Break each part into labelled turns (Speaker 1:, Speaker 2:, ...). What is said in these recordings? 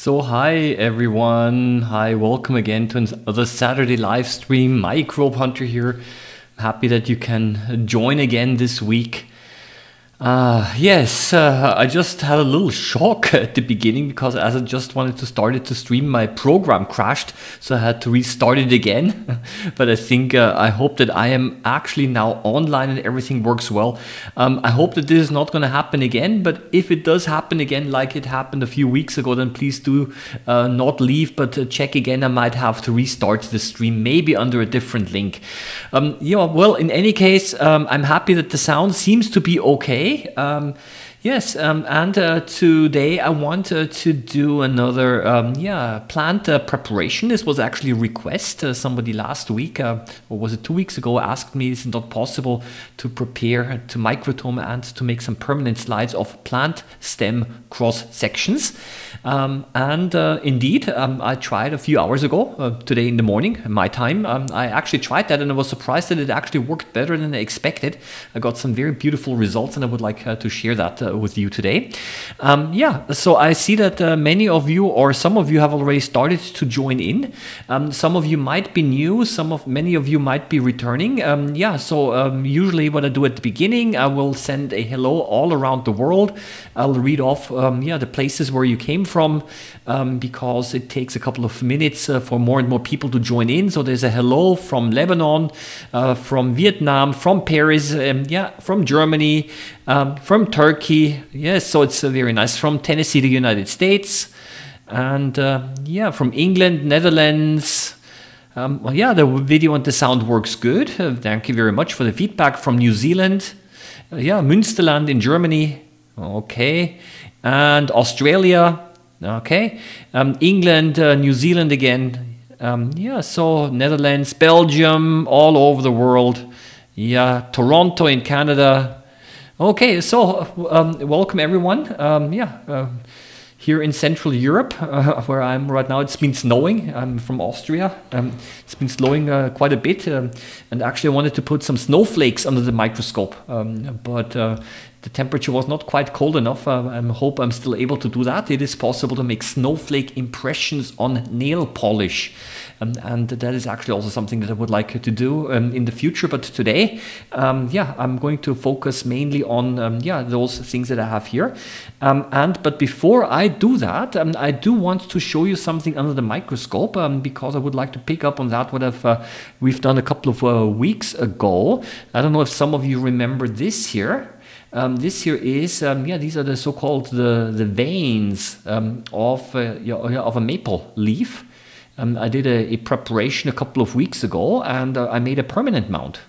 Speaker 1: So, hi everyone. Hi, welcome again to another Saturday live stream. Microbe Hunter here. Happy that you can join again this week. Uh, yes, uh, I just had a little shock at the beginning because as I just wanted to start it to stream, my program crashed, so I had to restart it again. but I think uh, I hope that I am actually now online and everything works well. Um, I hope that this is not going to happen again, but if it does happen again, like it happened a few weeks ago, then please do uh, not leave, but uh, check again. I might have to restart the stream, maybe under a different link. Um, yeah, well, in any case, um, I'm happy that the sound seems to be okay. Um, yes, um, and uh, today I wanted to do another um, yeah plant uh, preparation. This was actually a request. Uh, somebody last week, uh, or was it two weeks ago, asked me is it not possible to prepare to microtome and to make some permanent slides of plant stem cross sections. Um, and uh, indeed, um, I tried a few hours ago, uh, today in the morning, my time. Um, I actually tried that and I was surprised that it actually worked better than I expected. I got some very beautiful results and I would like uh, to share that uh, with you today. Um, yeah, so I see that uh, many of you or some of you have already started to join in. Um, some of you might be new, some of many of you might be returning. Um, yeah, so usually what I do at the beginning, I will send a hello all around the world. I'll read off yeah, the places where you came from um, because it takes a couple of minutes uh, for more and more people to join in. So there's a hello from Lebanon, uh, from Vietnam, from Paris, um, yeah, from Germany, um, from Turkey. Yes, so it's uh, very nice. From Tennessee, the United States, and uh, yeah, from England, Netherlands. Um, well, yeah, the video and the sound works good. Uh, thank you very much for the feedback from New Zealand. Uh, yeah, Münsterland in Germany. Okay. And Australia. Okay, um, England, uh, New Zealand again. Um, yeah, so Netherlands, Belgium, all over the world. Yeah, Toronto in Canada. Okay, so um, welcome everyone. Um, yeah, uh, here in Central Europe, uh, where I'm right now, it's been snowing. I'm from Austria. Um, it's been snowing uh, quite a bit, um, and actually, I wanted to put some snowflakes under the microscope, um, but uh, the temperature was not quite cold enough. Uh, I hope I'm still able to do that. It is possible to make snowflake impressions on nail polish. Um, and that is actually also something that I would like to do um, in the future. But today, um, yeah, I'm going to focus mainly on um, yeah those things that I have here. Um, and but before I do that, I do want to show you something under the microscope because I would like to pick up on that what I've, uh, we've done a couple of uh, weeks ago. I don't know if some of you remember this here. Um, this here is um, yeah these are the so-called the the veins um, of uh, of a maple leaf. Um, I did a, a, preparation a couple of weeks ago and uh, I made a permanent mount.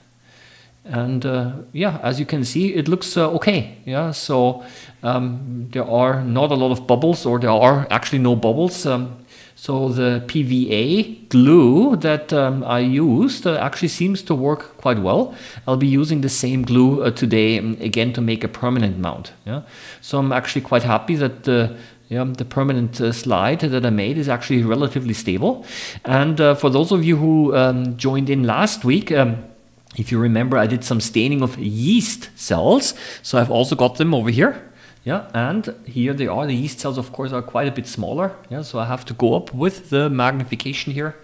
Speaker 1: And uh, yeah, as you can see, it looks uh, okay. Yeah, so um, there are not a lot of bubbles, or there are actually no bubbles. Um, so the PVA glue that um, I used uh, actually seems to work quite well. I'll be using the same glue uh, today um, again to make a permanent mount. Yeah? So I'm actually quite happy that the yeah, the permanent uh, slide that I made is actually relatively stable. And uh, for those of you who um, joined in last week, um, if you remember, I did some staining of yeast cells. So I've also got them over here. Yeah, and here they are. The yeast cells, of course, are quite a bit smaller. Yeah, so I have to go up with the magnification here.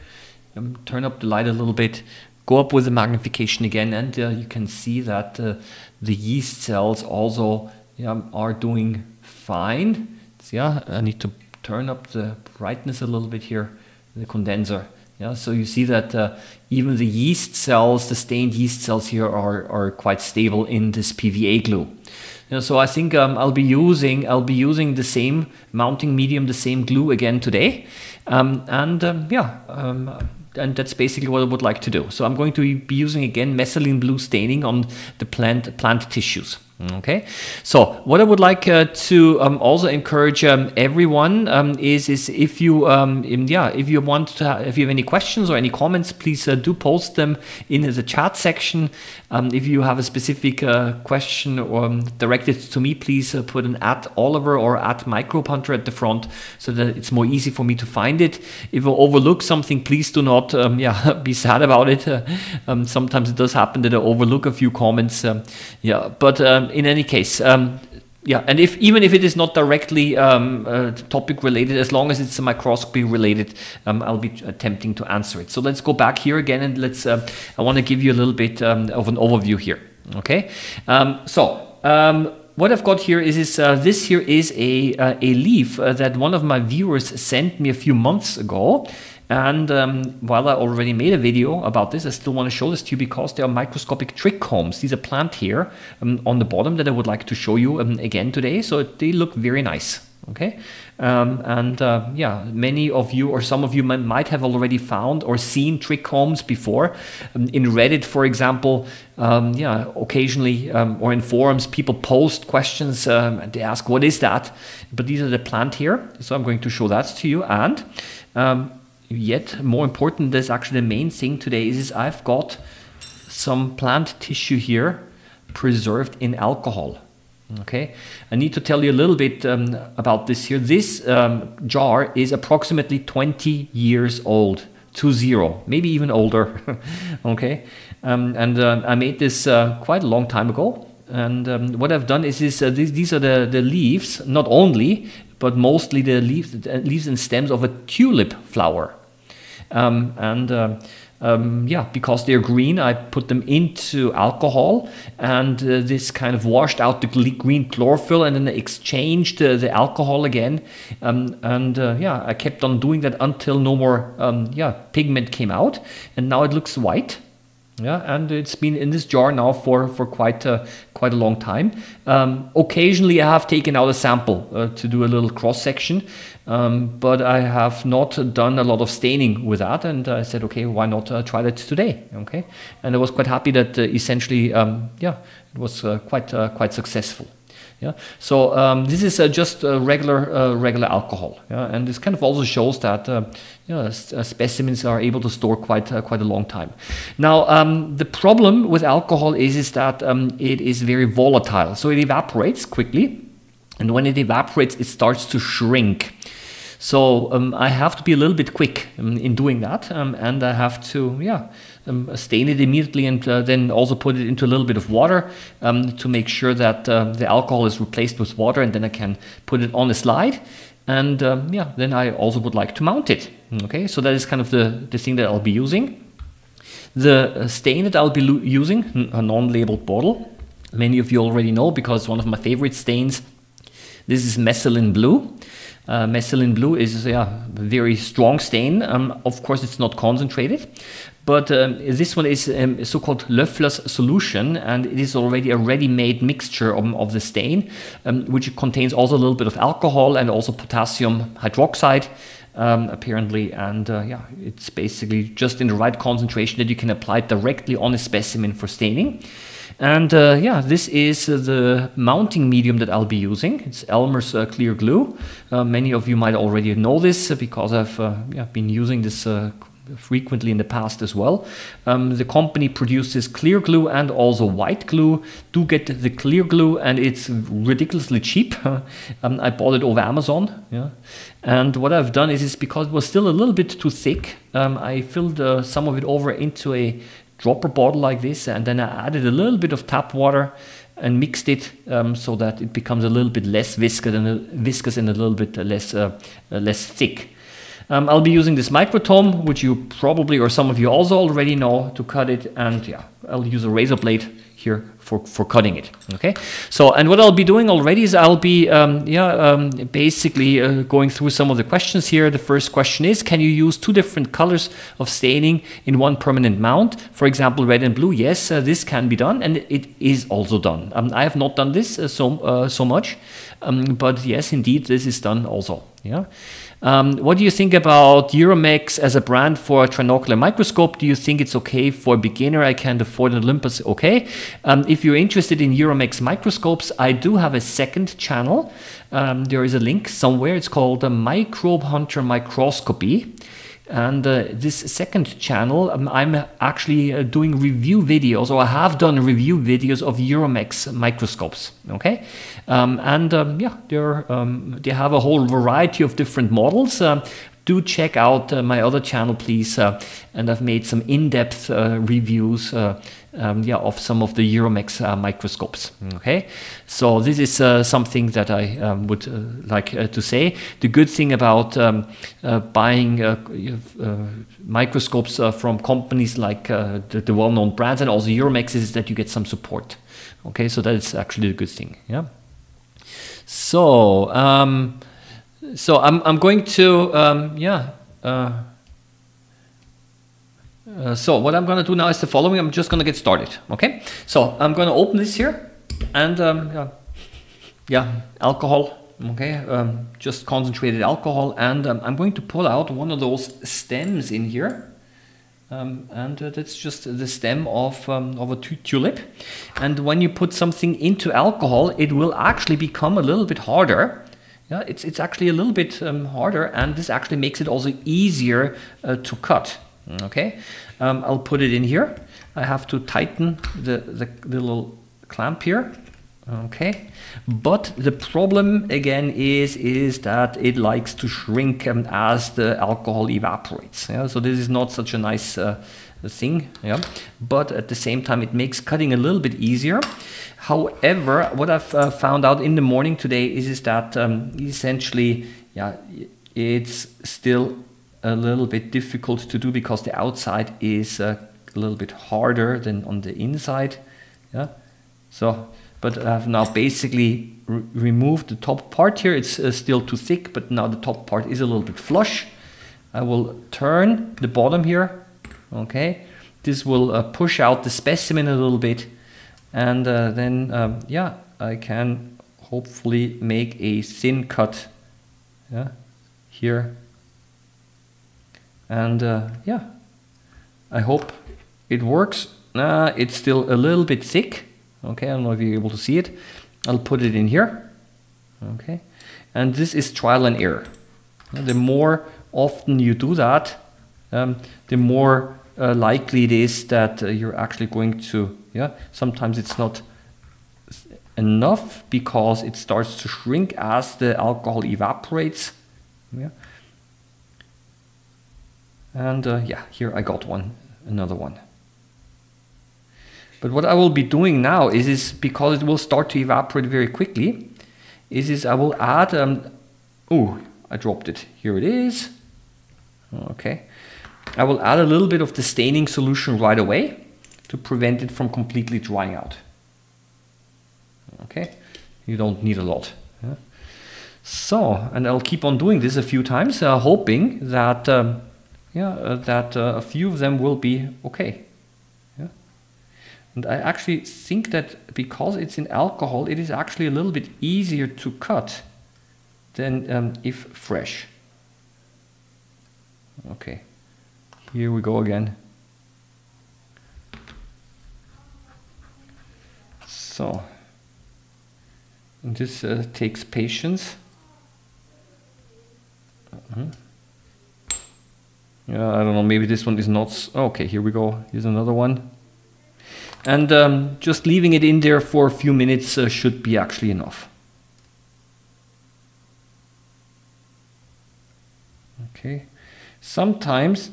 Speaker 1: Um, turn up the light a little bit. Go up with the magnification again, and uh, you can see that uh, the yeast cells also yeah, are doing fine. Yeah, I need to turn up the brightness a little bit here. The condenser. Yeah, so you see that uh, even the yeast cells, the stained yeast cells here are, are quite stable in this PVA glue. Know, so I think um, I'll be using I'll be using the same mounting medium, the same glue again today, um, and um, yeah, um, and that's basically what I would like to do. So I'm going to be using again methylene blue staining on the plant plant tissues. Okay, so what I would like uh, to um, also encourage um, everyone um, is is if you um, yeah if you want to if you have any questions or any comments, please uh, do post them in the chat section. Um, if you have a specific uh, question or um, directed to me, please uh, put an at Oliver or at Microbe Hunter at the front so that it's more easy for me to find it. If I overlook something, please do not yeah be sad about it. sometimes it does happen that I overlook a few comments. yeah, but in any case, um, yeah, and if even if it is not directly um, uh, topic related, as long as it's microscopy related, um, I'll be attempting to answer it. So let's go back here again, and let's. Uh, I want to give you a little bit um, of an overview here. Okay, um, so um, what I've got here is, is uh, this here is a uh, a leaf uh, that one of my viewers sent me a few months ago. And um, while I already made a video about this, I still want to show this to you because there are microscopic trichomes. These are plant here um, on the bottom that I would like to show you um, again today. So they look very nice. Okay, um, and uh, yeah, many of you or some of you might have already found or seen trichomes before. Um, in Reddit, for example, um, yeah, occasionally or in forums, people post questions and they ask, "What is that?" But these are the plant here, so I'm going to show that to you and yet more important, that's actually the main thing today is, is I've got some plant tissue here preserved in alcohol. Okay, I need to tell you a little bit um, about this here. This um, jar is approximately 20 years old, to zero, maybe even older. okay, um, and uh, I made this uh, quite a long time ago. And um, what I've done is, is uh, these, these are the, the leaves, not only, but mostly the leaves, the leaves and stems of a tulip flower. Um, and uh, um, yeah, because they're green, I put them into alcohol, and uh, this kind of washed out the green chlorophyll, and then I exchanged uh, the alcohol again, um, and uh, yeah, I kept on doing that until no more um, yeah pigment came out, and now it looks white. Yeah, and it's been in this jar now for for quite a, quite a long time. Um, occasionally, I have taken out a sample uh, to do a little cross section, um, but I have not done a lot of staining with that. And I said, okay, why not uh, try that today? Okay, and I was quite happy that uh, essentially, um, yeah, it was uh, quite uh, quite successful. Yeah. So um, this is uh, just regular uh, regular alcohol. Yeah? And this kind of also shows that uh, yeah, uh, specimens are able to store quite uh, quite a long time. Now um, the problem with alcohol is is that um, it is very volatile. So it evaporates quickly, and when it evaporates, it starts to shrink. So um, I have to be a little bit quick um, in doing that, um, and I have to yeah um, stain it immediately and uh, then also put it into a little bit of water um, to make sure that uh, the alcohol is replaced with water and then I can put it on a slide. And um, yeah then I also would like to mount it. Okay so that is kind of the, the thing that I'll be using. The uh, stain that I'll be using a non-labeled bottle. Many of you already know because one of my favorite stains this is Methylene Blue. Uh, Blue is yeah, a very strong stain. Um, of course, it's not concentrated, but um, this one is um, so-called Löffler's solution, and it is already a ready-made mixture of, of the stain, um, which contains also a little bit of alcohol and also potassium hydroxide, um, apparently. And uh, yeah, it's basically just in the right concentration that you can apply it directly on a specimen for staining. And uh, yeah, this is uh, the mounting medium that I'll be using. It's Elmer's uh, clear glue. Uh, many of you might already know this because I've yeah, been using this frequently in the past as well. Um, the company produces clear glue and also white glue. Do get the clear glue and it's ridiculously cheap. um, I bought it over Amazon. Yeah. And what I've done is, is because it was still a little bit too thick, um, I filled uh, some of it over into a dropper bottle like this and then I added a little bit of tap water and mixed it um, so that it becomes a little bit less viscous and, uh, viscous and a little bit less, uh, uh, less thick. Um, I'll be using this microtome, which you probably or some of you also already know to cut it. And yeah, I'll use a razor blade here for, for cutting it. Okay. So, and what I'll be doing already is I'll be, um, yeah, um, basically uh, going through some of the questions here. The first question is, can you use two different colors of staining in one permanent mount? For example, red and blue. Yes, uh, this can be done, and it is also done. Um, I have not done this uh, so uh, so much, um, but yes, indeed, this is done also. Yeah. Um, what do you think about Euromex as a brand for a trinocular microscope? Do you think it's okay for a beginner? I can't afford an Olympus. Okay. Um, if you're interested in Euromex microscopes, I do have a second channel. Um, there is a link somewhere. It's called Microbe Hunter Microscopy. And uh, this second channel, um, I'm actually uh, doing review videos, or I have done review videos of Euromex microscopes. Okay, um, and um, yeah, they um, they have a whole variety of different models. Do check out uh, my other channel, please. Uh, and I've made some in-depth uh, reviews, um, yeah, of some of the Euromex uh, microscopes. Okay, so this is something that I um, would like to say. The good thing about um, buying microscopes from companies like the, the well-known brands and also Euromex is that you get some support. Okay, so that is actually a good thing. Yeah. So. Um, so I'm, I'm going to, um, yeah. Uh, uh, so what I'm going to do now is the following. I'm just going to get started. Okay. So I'm going to open this here and um, yeah, yeah, alcohol. Okay. Um, just concentrated alcohol. And um, I'm going to pull out one of those stems in here. Um, and uh, that's just the stem of, um, of a tulip. And when you put something into alcohol, it will actually become a little bit harder yeah, it's, it's actually a little bit um, harder and this actually makes it also easier uh, to cut. Okay, um, I'll put it in here. I have to tighten the, the, the little clamp here. Okay, but the problem again is is that it likes to shrink um, as the alcohol evaporates. Yeah, so this is not such a nice uh, thing. Yeah, but at the same time it makes cutting a little bit easier. However, what I've uh, found out in the morning today is, is that um, essentially, yeah, it's still a little bit difficult to do because the outside is uh, a little bit harder than on the inside. Yeah, so but I've now basically re removed the top part here. It's uh, still too thick, but now the top part is a little bit flush. I will turn the bottom here. Okay, this will uh, push out the specimen a little bit and uh, then um, yeah I can hopefully make a thin cut yeah here. And uh, yeah. I hope it works. Uh, it's still a little bit thick. Okay I don't know if you're able to see it. I'll put it in here. Okay? And this is trial and error. The more often you do that um, the more uh, likely it is that uh, you're actually going to yeah, sometimes it's not enough because it starts to shrink as the alcohol evaporates. Yeah. And uh, yeah, here I got one, another one. But what I will be doing now is, is because it will start to evaporate very quickly, is, is I will add, um, oh, I dropped it. Here it is. Okay. I will add a little bit of the staining solution right away to prevent it from completely drying out. Okay, you don't need a lot. Yeah? So, and I'll keep on doing this a few times, uh, hoping that um, yeah uh, that uh, a few of them will be okay. Yeah? And I actually think that because it's in alcohol, it is actually a little bit easier to cut than um, if fresh. Okay, here we go again. So, this uh, takes patience. -huh. Yeah, I don't know, maybe this one is not... okay, here we go. Here's another one. And um, just leaving it in there for a few minutes uh, should be actually enough. Okay. Sometimes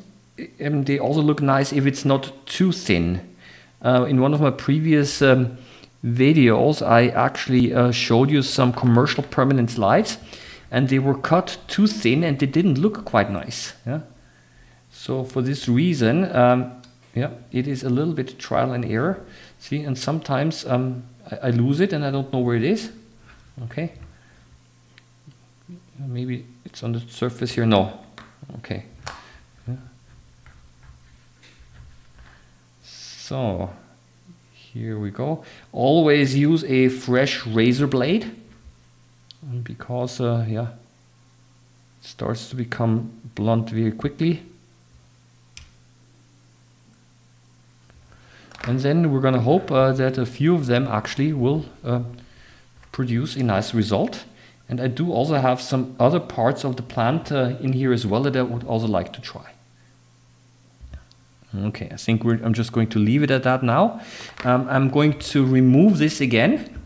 Speaker 1: um, they also look nice if it's not too thin. Uh, in one of my previous um, videos, I actually uh, showed you some commercial permanent slides and they were cut too thin and they didn't look quite nice. Yeah? So for this reason, um, yeah, it is a little bit trial and error. See, and sometimes um, I, I, lose it and I don't know where it is. Okay. Maybe it's on the surface here. No. Okay. Yeah. So here we go. Always use a fresh razor blade because, uh, yeah, it starts to become blunt very quickly. And then we're going to hope uh, that a few of them actually will uh, produce a nice result. And I do also have some other parts of the plant uh, in here as well that I would also like to try. Okay, I think I'm just going to leave it at that now. Um, I'm going to remove this again.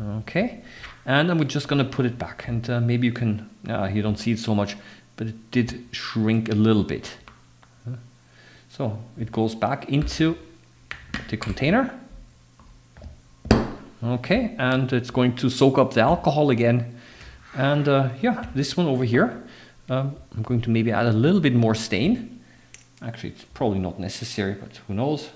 Speaker 1: Okay, and I'm just going to put it back and uh, maybe you can, uh, you don't see it so much, but it did shrink a little bit. So it goes back into the container. Okay, and it's going to soak up the alcohol again. And uh, yeah, this one over here, um, I'm going to maybe add a little bit more stain. Actually, it's probably not necessary, but who knows.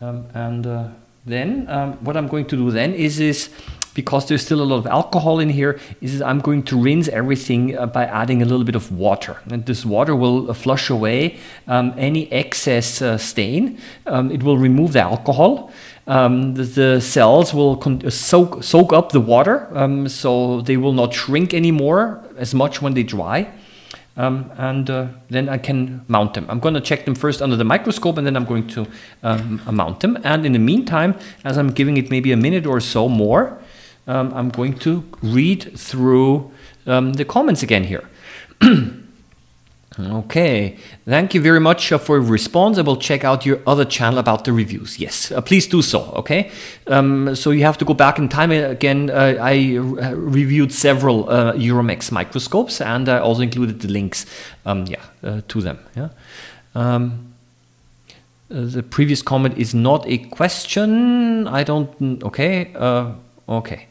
Speaker 1: Um, and uh, then um, what I'm going to do then is, is because there's still a lot of alcohol in here, is I'm going to rinse everything uh, by adding a little bit of water. And this water will uh, flush away um, any excess uh, stain. Um, it will remove the alcohol. Um, the, the, cells will uh, soak, soak up the water, um, so they will not shrink anymore as much when they dry. Um, and uh, then I can mount them. I'm going to check them first under the microscope and then I'm going to um, mount them. And in the meantime, as I'm giving it maybe a minute or so more, um, I'm going to read through um, the comments again here. okay, thank you very much uh, for your response. I will check out your other channel about the reviews. Yes, uh, please do so. Okay, um, so you have to go back in time again. Uh, I uh, reviewed several uh, Euromex microscopes, and I also included the links, um, yeah, uh, to them. Yeah. Um, the previous comment is not a question. I don't. Okay. okay.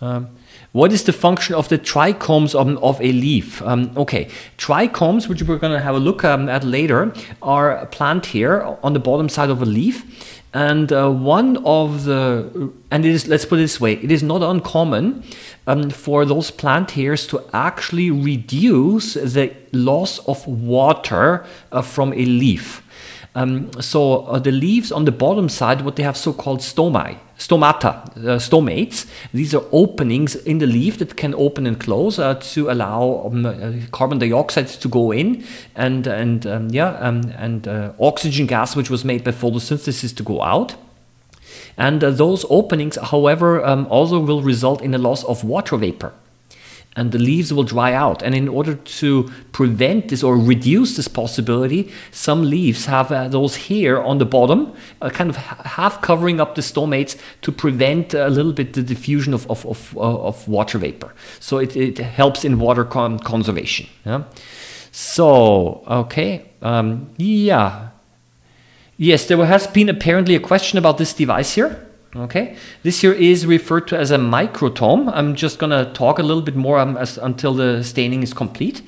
Speaker 1: Um, what is the function of the trichomes of, of a leaf? Um, okay, trichomes, which we're going to have a look um, at later, are plant here on the bottom side of a leaf. And uh, one of the, and it is, let's put it this way, it is not uncommon um, for those plant hairs to actually reduce the loss of water uh, from a leaf. Um, so uh, the leaves on the bottom side, what they have so-called stomae, stomata, uh, stomates. These are openings in the leaf that can open and close uh, to allow um, uh, carbon dioxide to go in and and um, yeah um, and uh, oxygen gas, which was made by photosynthesis, to go out. And uh, those openings, however, um, also will result in a loss of water vapor and the leaves will dry out. And in order to prevent this or reduce this possibility, some leaves have uh, those here on the bottom, uh, kind of half covering up the stomates to prevent a little bit the diffusion of, of, of, uh, of water vapor. So it, it helps in water con conservation. Yeah? So, okay, um, yeah. Yes, there has been apparently a question about this device here. Okay, this here is referred to as a microtome. I'm just gonna talk a little bit more um, as, until the staining is complete.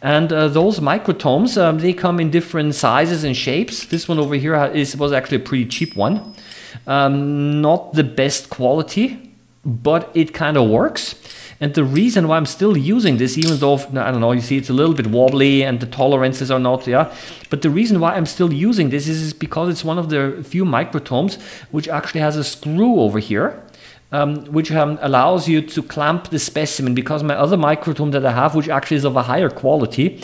Speaker 1: And uh, those microtomes, um, they come in different sizes and shapes. This one over here is was actually a pretty cheap one. Um, not the best quality, but it kind of works. And the reason why I'm still using this, even though, I don't know, you see it's a little bit wobbly and the tolerances are not, yeah. But the reason why I'm still using this is because it's one of the few microtomes which actually has a screw over here. Um, which um, allows you to clamp the specimen because my other microtome that I have, which actually is of a higher quality,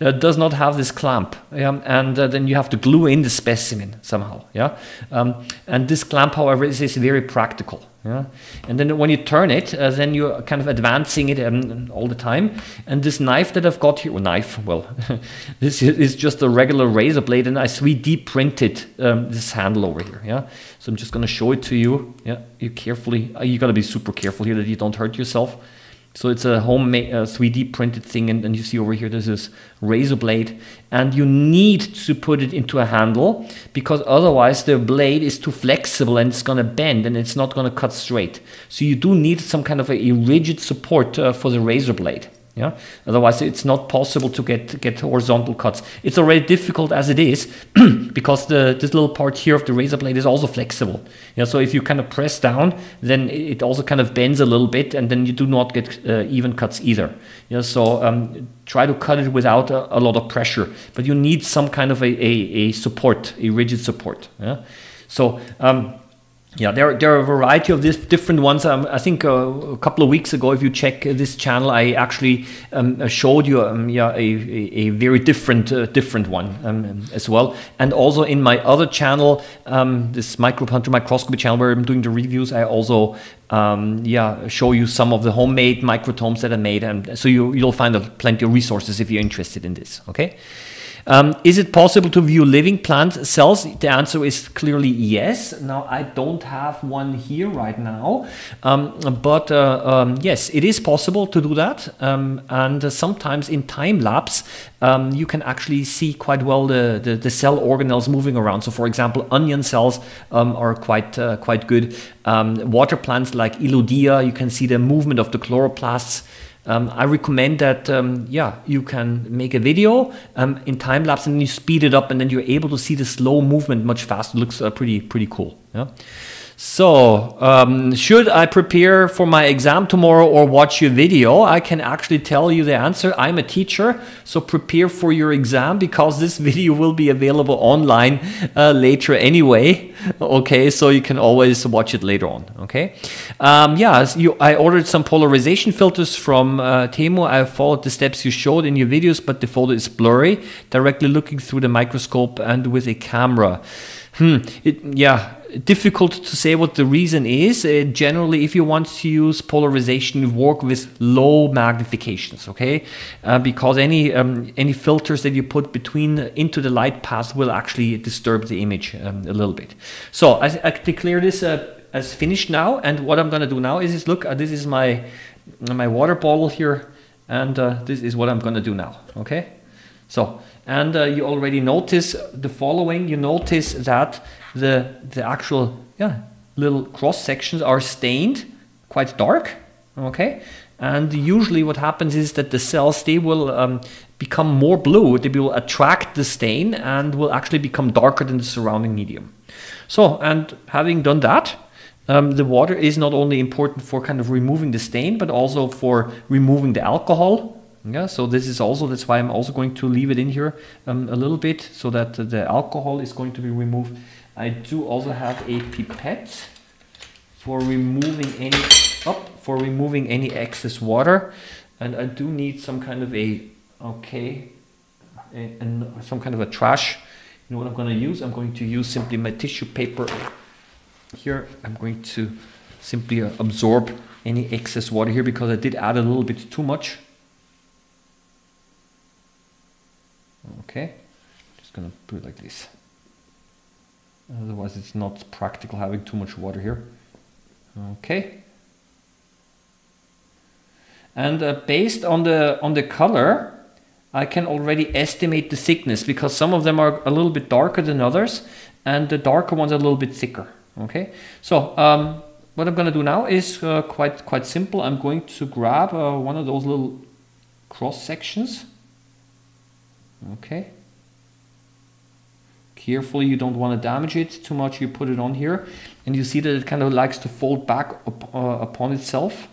Speaker 1: uh, does not have this clamp, yeah? and uh, then you have to glue in the specimen somehow. Yeah, um, and this clamp, however, is, is very practical. Yeah, and then when you turn it, uh, then you're kind of advancing it um, all the time. And this knife that I've got here, well, knife, well, this is just a regular razor blade, and I 3D printed um, this handle over here. Yeah, so I'm just gonna show it to you. Yeah, you carefully, uh, you gotta be super careful here that you don't hurt yourself. So it's a homemade uh, 3D printed thing, and, and you see over here there's this razor blade, and you need to put it into a handle because otherwise the blade is too flexible and it's gonna bend and it's not gonna cut straight. So you do need some kind of a, rigid support uh, for the razor blade. Yeah. Otherwise, it's not possible to get get horizontal cuts. It's already difficult as it is because the this little part here of the razor blade is also flexible. Yeah. So if you kind of press down, then it also kind of bends a little bit, and then you do not get uh, even cuts either. Yeah. So um, try to cut it without a, a, lot of pressure, but you need some kind of a, a, a support, a rigid support. Yeah. So. Um, yeah, there, there are a variety of these different ones. Um, I think uh, a couple of weeks ago, if you check this channel, I actually um, uh, showed you um, yeah, a, a, very different uh, different one um, as well. And also in my other channel, um, this Microbe Hunter Microscopy channel where I'm doing the reviews, I also um, yeah show you some of the homemade microtomes that I made. And so you, you'll find plenty of resources if you're interested in this, okay? Um, is it possible to view living plant cells? The answer is clearly yes. Now, I don't have one here right now, um, but uh, um, yes, it is possible to do that. Um, and uh, sometimes in time lapse, um, you can actually see quite well the, the, the, cell organelles moving around. So, for example, onion cells um, are quite uh, quite good. water plants like Elodea, you can see the movement of the chloroplasts. Um, I recommend that, um, yeah, you can make a video um, in time lapse and you speed it up and then you're able to see the slow movement much faster. It looks uh, pretty, pretty cool. Yeah. So, um, should I prepare for my exam tomorrow or watch your video? I can actually tell you the answer. I'm a teacher, so prepare for your exam because this video will be available online uh, later anyway. Okay, so you can always watch it later on. Okay, um, yeah, you, I ordered some polarization filters from uh. I followed the steps you showed in your videos, but the photo is blurry. Directly looking through the microscope and with a camera. Hmm, it, yeah difficult to say what the reason is. Uh, generally, if you want to use polarization, work with low magnifications, okay? Uh, because any um, any filters that you put between into the light path will actually disturb the image um, a little bit. So I, I declare this uh, as finished now, and what I'm gonna do now is, is look, uh, this is my my water bottle here, and uh, this is what I'm gonna do now, okay? So, and uh, you already notice the following. You notice that the, the actual yeah, little cross sections are stained quite dark. Okay. And usually what happens is that the cells, they will um, become more blue. They will attract the stain and will actually become darker than the surrounding medium. So, and having done that, um, the water is not only important for kind of removing the stain, but also for removing the alcohol. Yeah, so this is also, that's why I'm also going to leave it in here um, a little bit so that the alcohol is going to be removed. I do also have a pipette for removing any up for removing any excess water. And I do need some kind of a okay and some kind of a trash. You know what I'm going to use? I'm going to use simply my tissue paper. Here I'm going to simply absorb any excess water here because I did add a little bit too much okay just gonna put it like this Otherwise it's not practical having too much water here. Okay. And uh, based on the on the color, I can already estimate the thickness because some of them are a little bit darker than others and the darker ones are a little bit thicker. Okay. So um, what I'm to do now is uh, quite quite simple. I'm going to grab uh, one of those little cross sections. Okay. Carefully you don't want to damage it too much you put it on here and you see that it kind of likes to fold back up, uh, upon itself.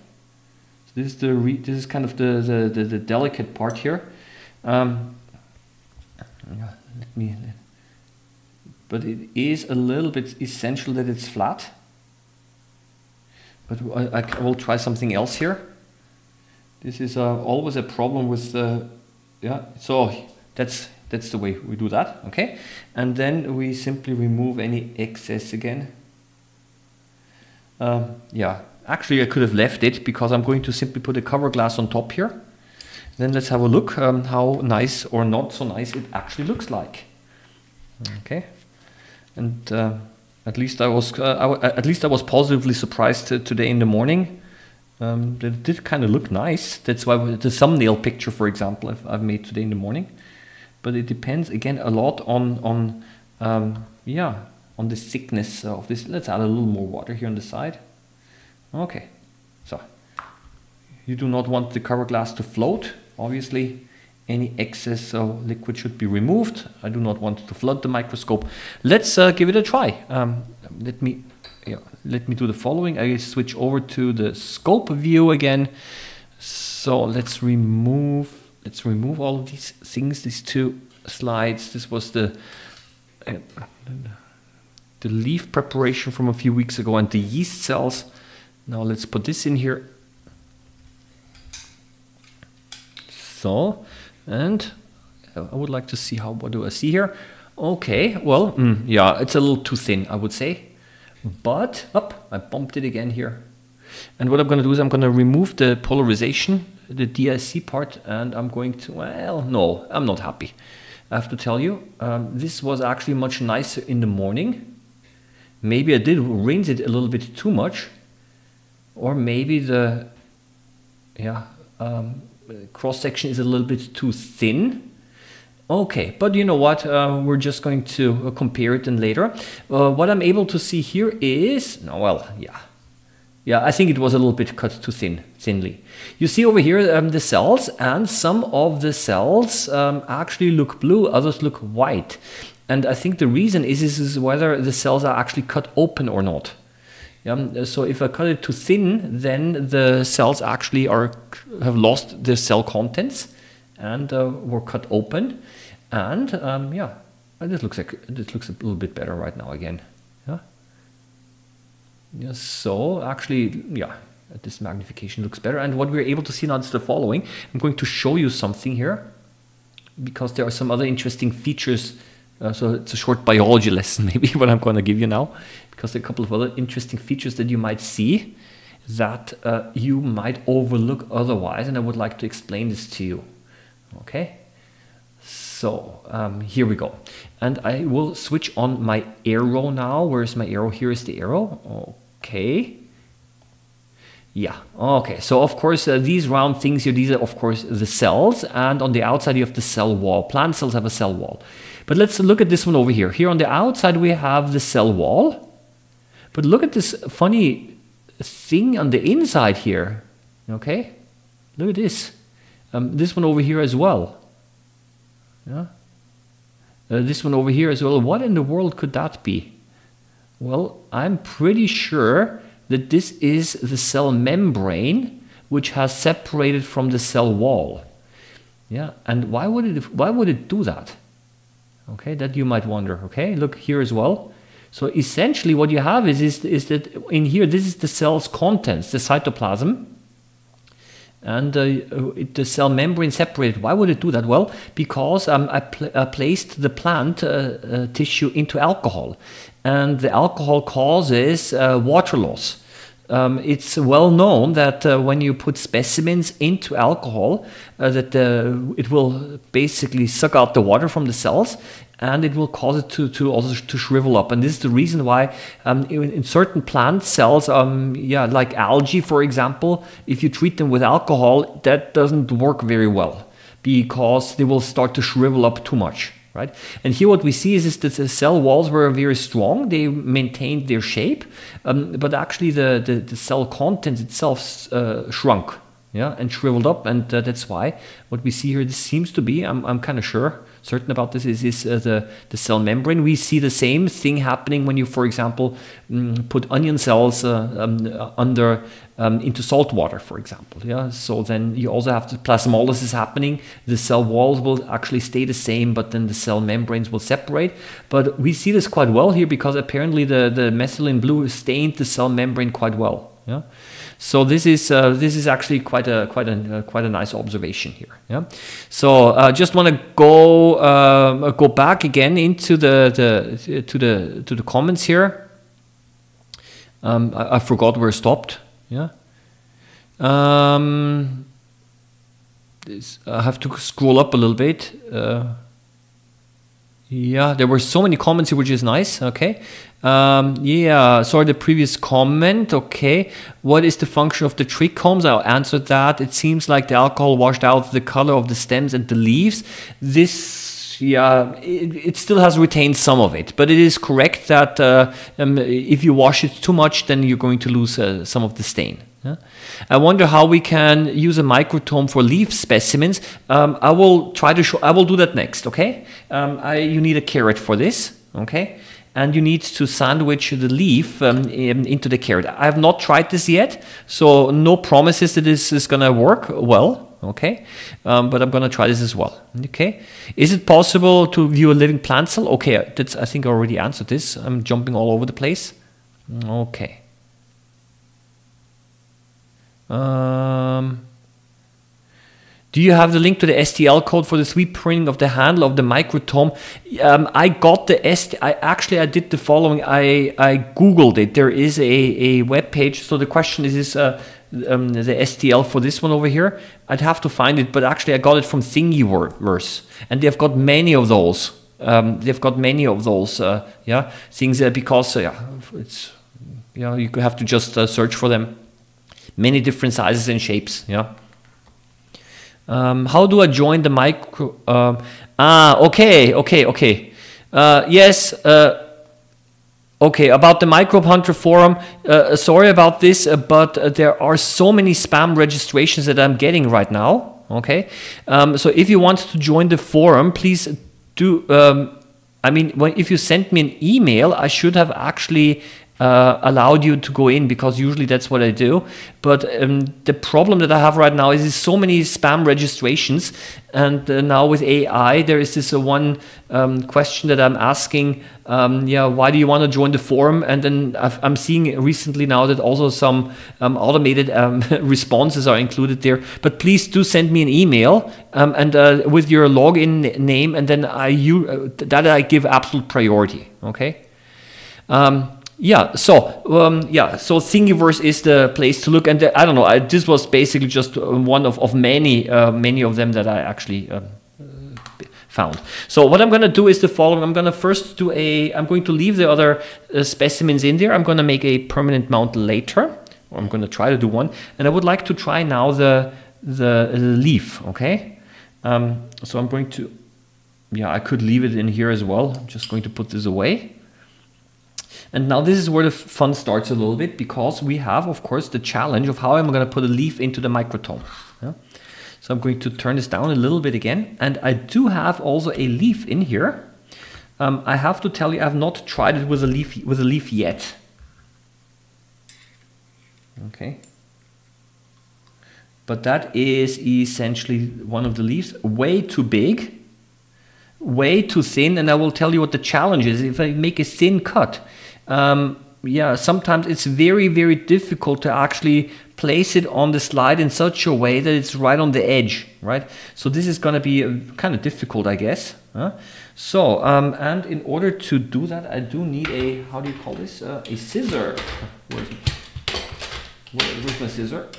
Speaker 1: So this is the this is kind of the, the, the, the delicate part here. Um, let me but it is a little bit essential that it's flat. But I, I will try something else here. This is uh, always a problem with the yeah so that's that's the way we do that, okay? And then we simply remove any excess again. Um, yeah, actually I could have left it because I'm going to simply put a cover glass on top here. Then let's have a look um, how nice or not so nice it actually looks like. Okay, and uh, at least I was uh, at least I was positively surprised today in the morning. Um, that it did kind of look nice. That's why the thumbnail picture, for example, I've, I've made today in the morning but it depends again a lot on on um, yeah on the thickness of this. Let's add a little more water here on the side. Okay, so you do not want the cover glass to float. Obviously, any excess of liquid should be removed. I do not want to flood the microscope. Let's uh, give it a try. Um, let me yeah, let me do the following. I switch over to the scope view again. So let's remove let's remove all of these things, these two slides. This was the uh, the leaf preparation from a few weeks ago and the yeast cells. Now let's put this in here. So, and I would like to see how, what do I see here? Okay, well, mm, yeah, it's a little too thin, I would say. But, up, I bumped it again here. And what I'm going to do is I'm going to remove the polarization the DIC part and I'm going to, well, no, I'm not happy. I have to tell you. Um, this was actually much nicer in the morning. Maybe I did rinse it a little bit too much, or maybe the yeah um, cross section is a little bit too thin. Okay, but you know what? Uh, we're just going to uh, compare it then later. Uh, what I'm able to see here is, no, well, yeah, yeah, I think it was a little bit cut too thin, thinly. You see over here um, the cells, and some of the cells um, actually look blue, others look white. And I think the reason is, is, is whether the cells are actually cut open or not. Yeah, so if I cut it too thin, then the cells actually are have lost their cell contents and uh, were cut open. And um, yeah, this looks like this looks a little bit better right now again. Yeah. So actually, yeah, this magnification looks better. And what we're able to see now is the following. I'm going to show you something here because there are some other interesting features. Uh, so it's a short biology lesson, maybe what I'm going to give you now, because there are a couple of other interesting features that you might see that uh, you might overlook otherwise, and I would like to explain this to you. Okay. So um, here we go. And I will switch on my arrow now. Where's my arrow? Here is the arrow. Okay. Yeah, okay. So of course, uh, these round things here, these are of course the cells. And on the outside you have the cell wall. Plant cells have a cell wall. But let's look at this one over here. Here on the outside we have the cell wall. But look at this funny thing on the inside here. Okay, look at this. Um, this one over here as well. Yeah. Uh, this one over here as well. What in the world could that be? Well, I'm pretty sure that this is the cell membrane which has separated from the cell wall. Yeah, and why would it why would it do that? Okay, that you might wonder. Okay, look here as well. So essentially what you have is, is, is that in here, this is the cell's contents, the cytoplasm and uh, the cell membrane separated. Why would it do that? Well, because um, I, pl I, placed the plant uh, uh, tissue into alcohol, and the alcohol causes uh, water loss. Um, it's well known that uh, when you put specimens into alcohol, uh, that it will basically suck out the water from the cells and it will cause it to, to also to shrivel up. And this is the reason why um, in, in, certain plant cells, um, yeah, like algae, for example, if you treat them with alcohol, that doesn't work very well because they will start to shrivel up too much. Right? And here what we see is, is that the cell walls were very strong. They maintained their shape, um, but actually the, the, the, cell content itself uh, shrunk yeah, and shriveled up. And uh, that's why what we see here, this seems to be, I'm, I'm kind of sure, certain about this is, is uh, the, the cell membrane. We see the same thing happening when you, for example, um, put onion cells uh, um, under um, into salt water, for example. Yeah, so then you also have the plasmolysis happening. The cell walls will actually stay the same, but then the cell membranes will separate. But we see this quite well here because apparently the, the methylene blue stained the cell membrane quite well. Yeah. So this is uh, this is actually quite a quite a uh, quite a nice observation here. Yeah. So I uh, just want to go uh, go back again into the, the to the to the comments here. Um, I, I, forgot where I stopped. Yeah. Um, this, I have to scroll up a little bit. Uh, yeah, there were so many comments which is nice. Okay. Um, yeah, sorry, the previous comment. Okay. What is the function of the trichomes? I'll answer that. It seems like the alcohol washed out the color of the stems and the leaves. This, yeah, it, it still has retained some of it, but it is correct that uh, um, if you wash it too much, then you're going to lose uh, some of the stain. Yeah? I wonder how we can use a microtome for leaf specimens. Um, I will try to show. I will do that next. Okay. Um, I, you need a carrot for this. Okay. And you need to sandwich the leaf um, in, into the carrot. I have not tried this yet, so no promises that this is gonna work well. Okay, um, but I'm gonna try this as well. Okay, is it possible to view a living plant cell? Okay, that's I think I already answered this. I'm jumping all over the place. Okay. Um, do you have the link to the STL code for the 3D printing of the handle of the microtome? Um, I got the ST. I actually I did the following. I I googled it. There is a a web page. So the question is is uh, um, the STL for this one over here. I'd have to find it, but actually I got it from Thingiverse, and they've got many of those. Um, they've got many of those, uh, yeah, things uh, because yeah, it's you know you have to just uh, search for them. Many different sizes and shapes, yeah. Um, how do I join the micro? Um, ah, okay, okay, okay. Uh, yes. Uh, Okay, about the Microbe Hunter forum, uh, sorry about this, uh, but uh, there are so many spam registrations that I'm getting right now. Okay, um, so if you want to join the forum, please do. Um, I mean, when, if you sent me an email, I should have actually uh, allowed you to go in because usually that's what I do. But um, the problem that I have right now is so many spam registrations, and uh, now with AI, there is this uh, one um, question that I'm asking. Um, yeah, why do you want to join the forum? And then i am seeing recently now that also some um, automated um, responses are included there. But please do send me an email um, and uh, with your login name, and then I you uh, that I give absolute priority. Okay. Yeah, so um, yeah, so Thingiverse is the place to look, and the, I don't know. I, this was basically just uh, one of, of many uh, many of them that I actually um, found. So what I'm going to do is the following. I'm going to first do a. I'm going to leave the other uh, specimens in there. I'm going to make a permanent mount later. I'm going to try to do one, and I would like to try now the the, the leaf. Okay, um, so I'm going to. Yeah, I could leave it in here as well. I'm just going to put this away. And now this is where the fun starts a little bit because we have, of course, the challenge of how am I'm going to put a leaf into the microtome. Yeah? So I'm going to turn this down a little bit again. And I do have also a leaf in here. Um, I have to tell you, I've not tried it with a leaf, with a leaf yet. Okay. But that is essentially one of the leaves, way too big, way too thin. And I will tell you what the challenge is. If I make a thin cut, um, yeah, sometimes it's very, very difficult to actually place it on the slide in such a way that it's right on the edge, right? So this is going to be uh, kind of difficult, I guess. Huh? So, um, and in order to do that, I do need a, how do you call this? Uh, a scissor. Where's, where, where's my scissor?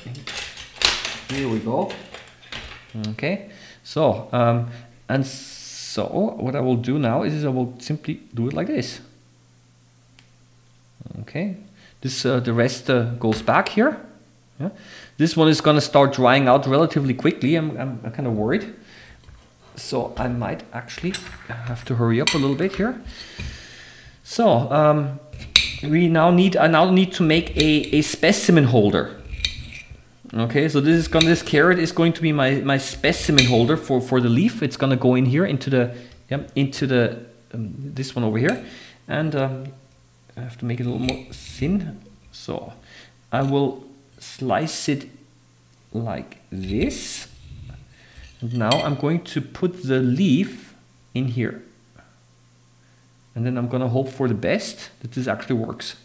Speaker 1: Here we go. Okay, so, um, and so what I will do now is I will simply do it like this. Okay, this uh, the rest uh, goes back here. Yeah. This one is going to start drying out relatively quickly. I'm, I'm, I'm kind of worried. So I might actually have to hurry up a little bit here. So um, we now need, I now need to make a, a specimen holder. Okay, so this is going this carrot is going to be my, my specimen holder for, for the leaf. It's going to go in here into the, yeah, into the, um, this one over here. And um, I have to make it a little more thin. So I will slice it like this. And now I'm going to put the leaf in here. And then I'm going to hope for the best that this actually works.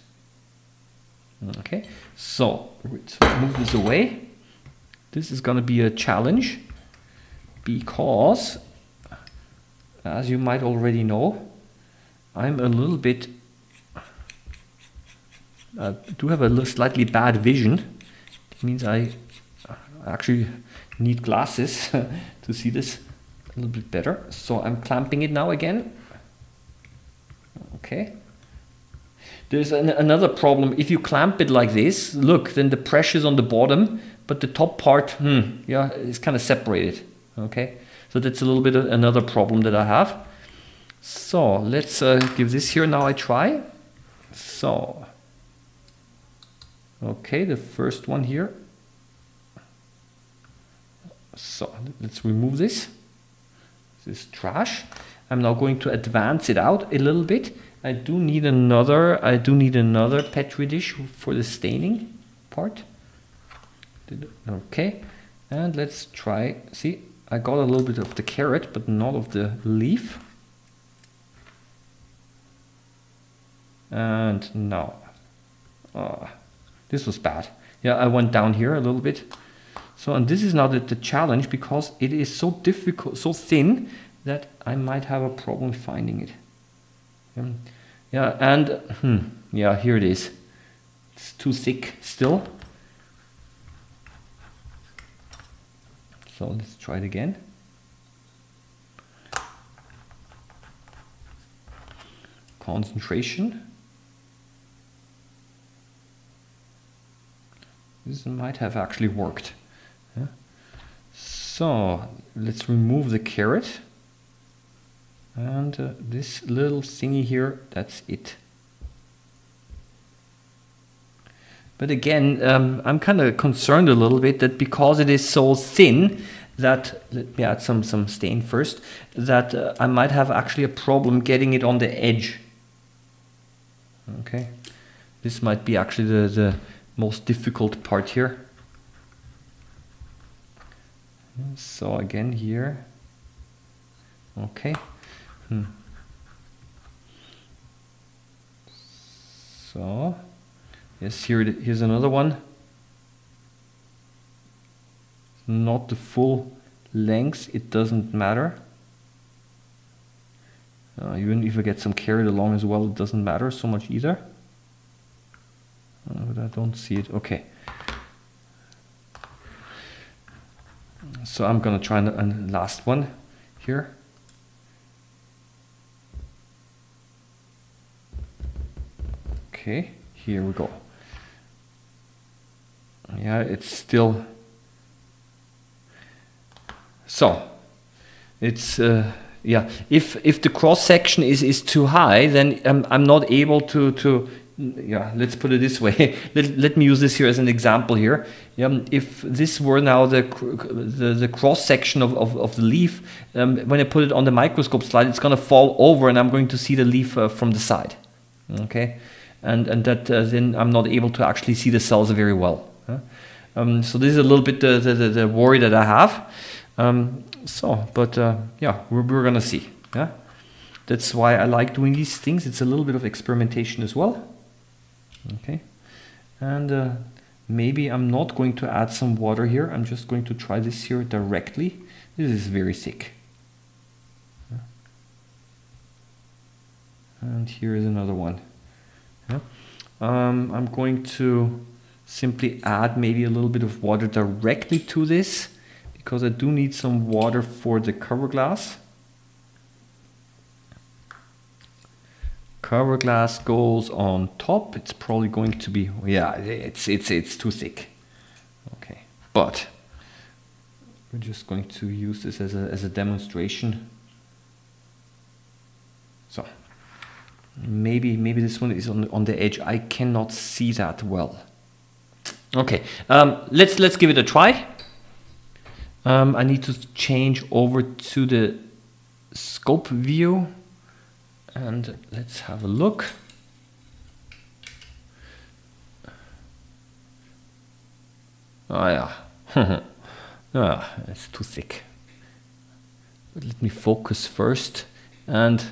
Speaker 1: Okay, so let's move this away. This is going to be a challenge because, as you might already know, I'm a little bit uh, do have a slightly bad vision. It means I actually need glasses to see this a little bit better. So I'm clamping it now again. Okay. There's an, another problem. If you clamp it like this, look, then the pressure is on the bottom, but the top part, hmm, yeah, is kind of separated. Okay. So that's a little bit another problem that I have. So let's uh, give this here now a try. So Okay, the first one here. So let's remove this. This is trash. I'm now going to advance it out a little bit. I do need another, I do need another petri dish for the staining part. Okay, and let's try, see, I got a little bit of the carrot, but not of the leaf. And now, uh, this was bad. Yeah, I went down here a little bit. So, and this is now the, the challenge because it is so difficult, so thin that I might have a problem finding it. Um, yeah, and hmm, yeah, here it is. It's too thick still. So let's try it again. Concentration. This might have actually worked. Yeah. So let's remove the carrot. And uh, this little thingy here, that's it. But again, um, I'm kind of concerned a little bit that because it is so thin, that let me add some some stain first, that uh, I might have actually a problem getting it on the edge. Okay, this might be actually the, the most difficult part here. So again here, okay. Hmm. So Yes, here it, here's another one. Not the full length, it doesn't matter. Uh, even if I get some carried along as well, it doesn't matter so much either. But I don't see it. Okay. So I'm gonna try a last one here. Okay, here we go yeah it's still so it's uh, yeah if if the cross section is is too high then I'm, I'm not able to to yeah let's put it this way let, let me use this here as an example here yeah, if this were now the the, the cross section of, of, of the leaf um, when I put it on the microscope slide it's gonna fall over and I'm going to see the leaf uh, from the side okay and and that uh, then I'm not able to actually see the cells very well um, so this is a little bit the, the, the worry that I have. Um, so, but uh, yeah, we're, we're gonna see. Yeah, that's why I like doing these things. It's a little bit of experimentation as well. Okay, and uh, maybe I'm not going to add some water here. I'm just going to try this here directly. This is very thick. And here is another one. Yeah. Um, I'm going to simply add maybe a little bit of water directly to this because I do need some water for the cover glass. Cover glass goes on top. It's probably going to be, yeah, it's, it's, it's too thick. Okay, but we're just going to use this as a, as a demonstration. So maybe, maybe this one is on, on the edge. I cannot see that well. Okay, um, let's let's give it a try. Um, I need to change over to the scope view and let's have a look. Oh yeah, ah, it's too thick. But let me focus first and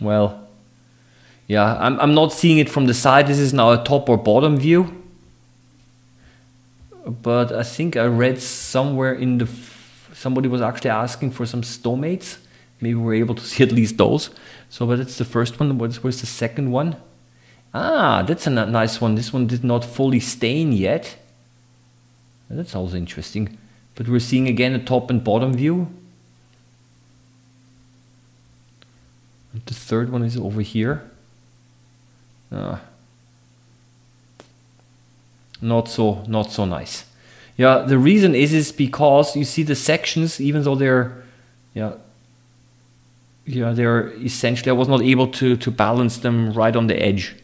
Speaker 1: well, yeah, I'm, I'm not seeing it from the side. This is now a top or bottom view but I think I read somewhere in the somebody was actually asking for some stomates. Maybe we're able to see at least those. So, but that's the first one. What's, what's the second one? Ah, that's a nice one. This one did not fully stain yet. That's also interesting. But we're seeing again a top and bottom view. And the third one is over here. Ah, not so not so nice. Yeah, the reason is is because you see the sections, even though they're yeah yeah they're essentially I was not able to to balance them right on the edge.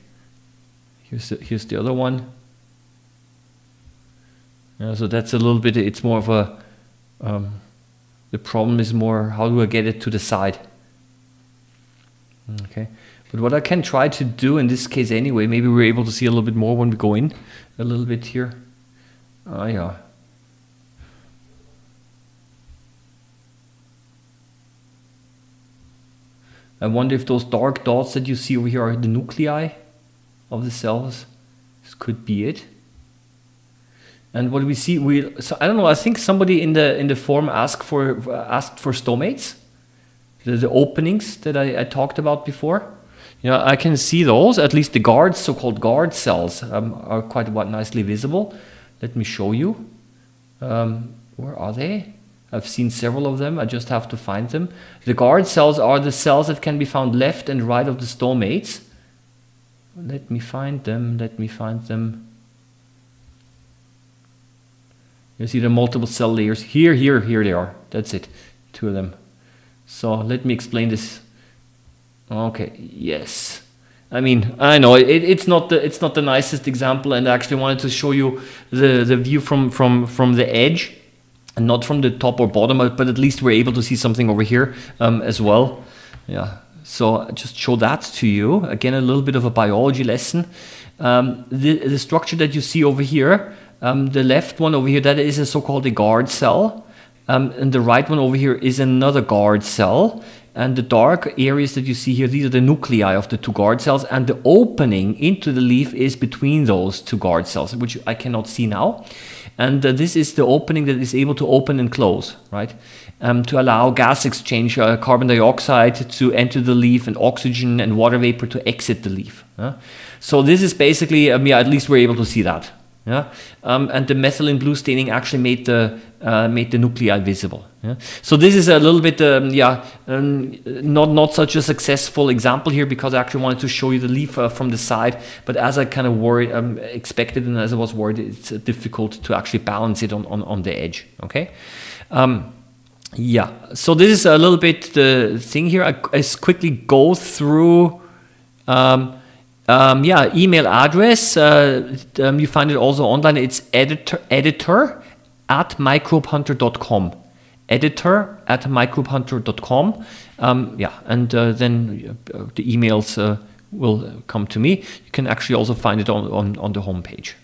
Speaker 1: Here's the, here's the other one. Yeah, so that's a little bit. It's more of a. Um, the problem is more how do I get it to the side. Okay. But what I can try to do in this case anyway, maybe we're able to see a little bit more when we go in a little bit here. Ah, yeah. I wonder if those dark dots that you see over here are the nuclei of the cells. This could be it. And what we see, we so I don't know. I think somebody in the in the form asked for asked for stomates, the, the openings that I, I talked about before. Yeah, I can see those, at least the guards, so-called guard cells um, are quite what nicely visible. Let me show you. Um, where are they? I've seen several of them. I just have to find them. The guard cells are the cells that can be found left and right of the stomates. Let me find them. Let me find them. You see the multiple cell layers. Here, here, here they are. That's it. Two of them. So let me explain this. Okay, yes. I mean, I know it, it's not the it's not the nicest example, and I actually wanted to show you the the view from from from the edge, not from the top or bottom, but at least we're able to see something over here um, as well. Yeah. So just show that to you again. A little bit of a biology lesson. Um, the the structure that you see over here, um, the left one over here, that is a so-called a guard cell. Um, and the right one over here is another guard cell. And the dark areas that you see here, these are the nuclei of the two guard cells. And the opening into the leaf is between those two guard cells, which I cannot see now. And uh, this is the opening that is able to open and close, right? Um, to allow gas exchange, uh, carbon dioxide to enter the leaf and oxygen and water vapor to exit the leaf. Uh? So this is basically, um, yeah, at least we're able to see that. Yeah, um, and the methylene blue staining actually made the uh, made the nuclei visible. Yeah? So this is a little bit, um, yeah, um, not not such a successful example here because I actually wanted to show you the leaf uh, from the side. But as I kind of worried, um, expected, and as I was worried, it's uh, difficult to actually balance it on on, on the edge. Okay. Um, yeah, so this is a little bit the thing here. I, I quickly go through. Um, um, yeah, email address. Uh, you find it also online. It's editor editor at microbehunter.com. Editor at microbehunter.com. Um, yeah, and uh, then uh, the emails uh, will come to me. You can actually also find it on, on, on the homepage.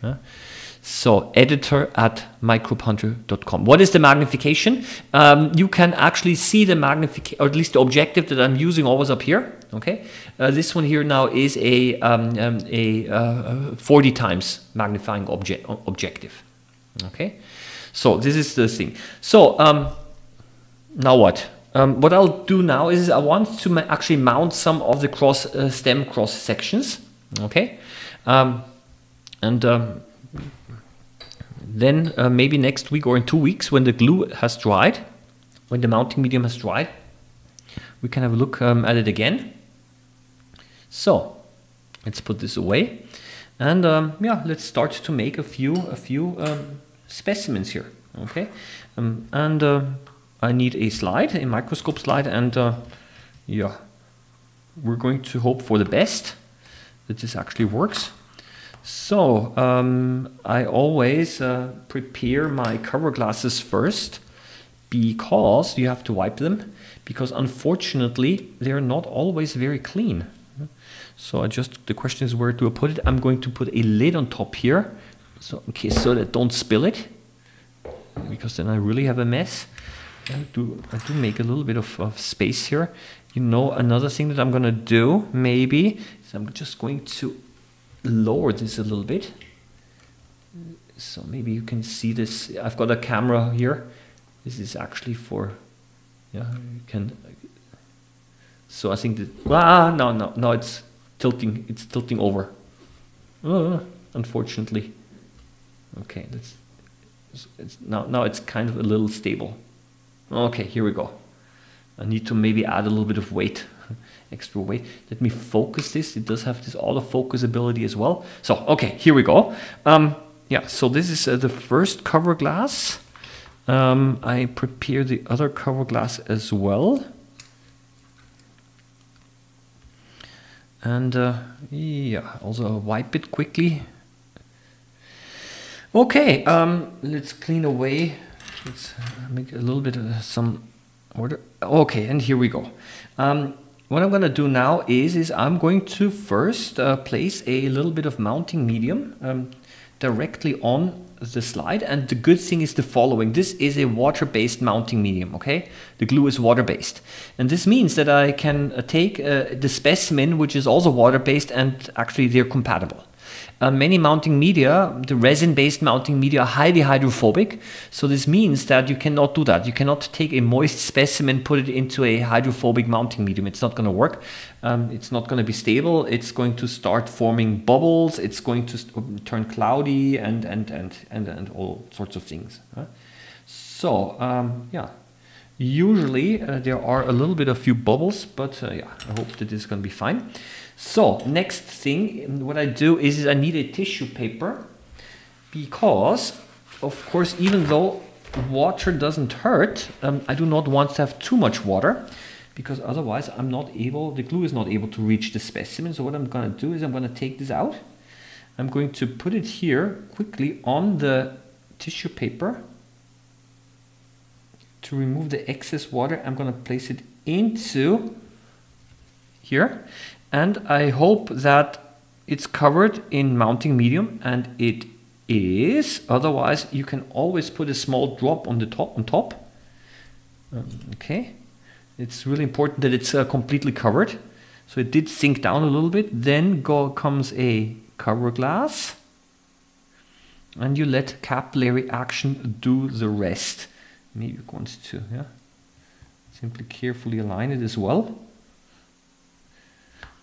Speaker 1: So editor at microbehunter.com. What is the magnification? Um, you can actually see the magnification, or at least the objective that I'm using always up here. Okay, uh, this one here now is a um, um, a uh, 40 times magnifying object objective. Okay, so this is the thing. So um, now what? Um, what I'll do now is I want to actually mount some of the cross uh, stem cross sections. Okay, um, and um, then uh, maybe next week or in two weeks when the glue has dried, when the mounting medium has dried, we can have a look um, at it again. So let's put this away, and um, yeah, let's start to make a few a few um, specimens here. Okay, and uh, I need a slide, a microscope slide, and uh, yeah, we're going to hope for the best that this actually works. So um, I always uh, prepare my cover glasses first because you have to wipe them because unfortunately they're not always very clean. So I just the question is where do I put it? I'm going to put a lid on top here, so in case so that don't spill it, because then I really have a mess. I do I do make a little bit of, of space here. You know another thing that I'm gonna do maybe is I'm just going to lower this a little bit. So maybe you can see this. I've got a camera here. This is actually for, yeah, you can. So I think that, ah, no, no, no, it's tilting, it's tilting over. Uh, unfortunately. Okay, that's, it's, now, now it's kind of a little stable. Okay, here we go. I need to maybe add a little bit of weight extra weight. Let me focus this. It does have this autofocus ability as well. So, okay, here we go. Um, yeah, so this is uh, the first cover glass. Um, I prepare the other cover glass as well. And uh, yeah, also wipe it quickly. Okay, um, let's clean away. Let's make a little bit of some order. Okay, and here we go. Um, what I'm going to do now is, is I'm going to first uh, place a little bit of mounting medium um, directly on the slide. And the good thing is the following. This is a water-based mounting medium, okay? The glue is water-based. And this means that I can uh, take uh, the specimen, which is also water-based, and actually they're compatible. Uh, many mounting media, the resin-based mounting media are highly hydrophobic. So this means that you cannot do that. You cannot take a moist specimen, put it into a hydrophobic mounting medium. It's not going to work. Um, it's not going to be stable. It's going to start forming bubbles. It's going to turn cloudy and, and, and, and, and all sorts of things. Huh? So, um, yeah, usually uh, there are a little bit of few bubbles, but uh, yeah, I hope that this is going to be fine. So, next thing, what I do is, is I need a tissue paper because, of course, even though water doesn't hurt, um, I do not want to have too much water because otherwise I'm not able, the glue is not able to reach the specimen. So what I'm going to do is I'm going to take this out. I'm going to put it here quickly on the tissue paper to remove the excess water. I'm going to place it into here and I hope that it's covered in mounting medium and it is otherwise you can always put a small drop on the top on top um, okay it's really important that it's uh, completely covered. So it did sink down a little bit. Then go, comes a cover glass. And you let capillary action do the rest. Maybe you want to, yeah. Simply carefully align it as well.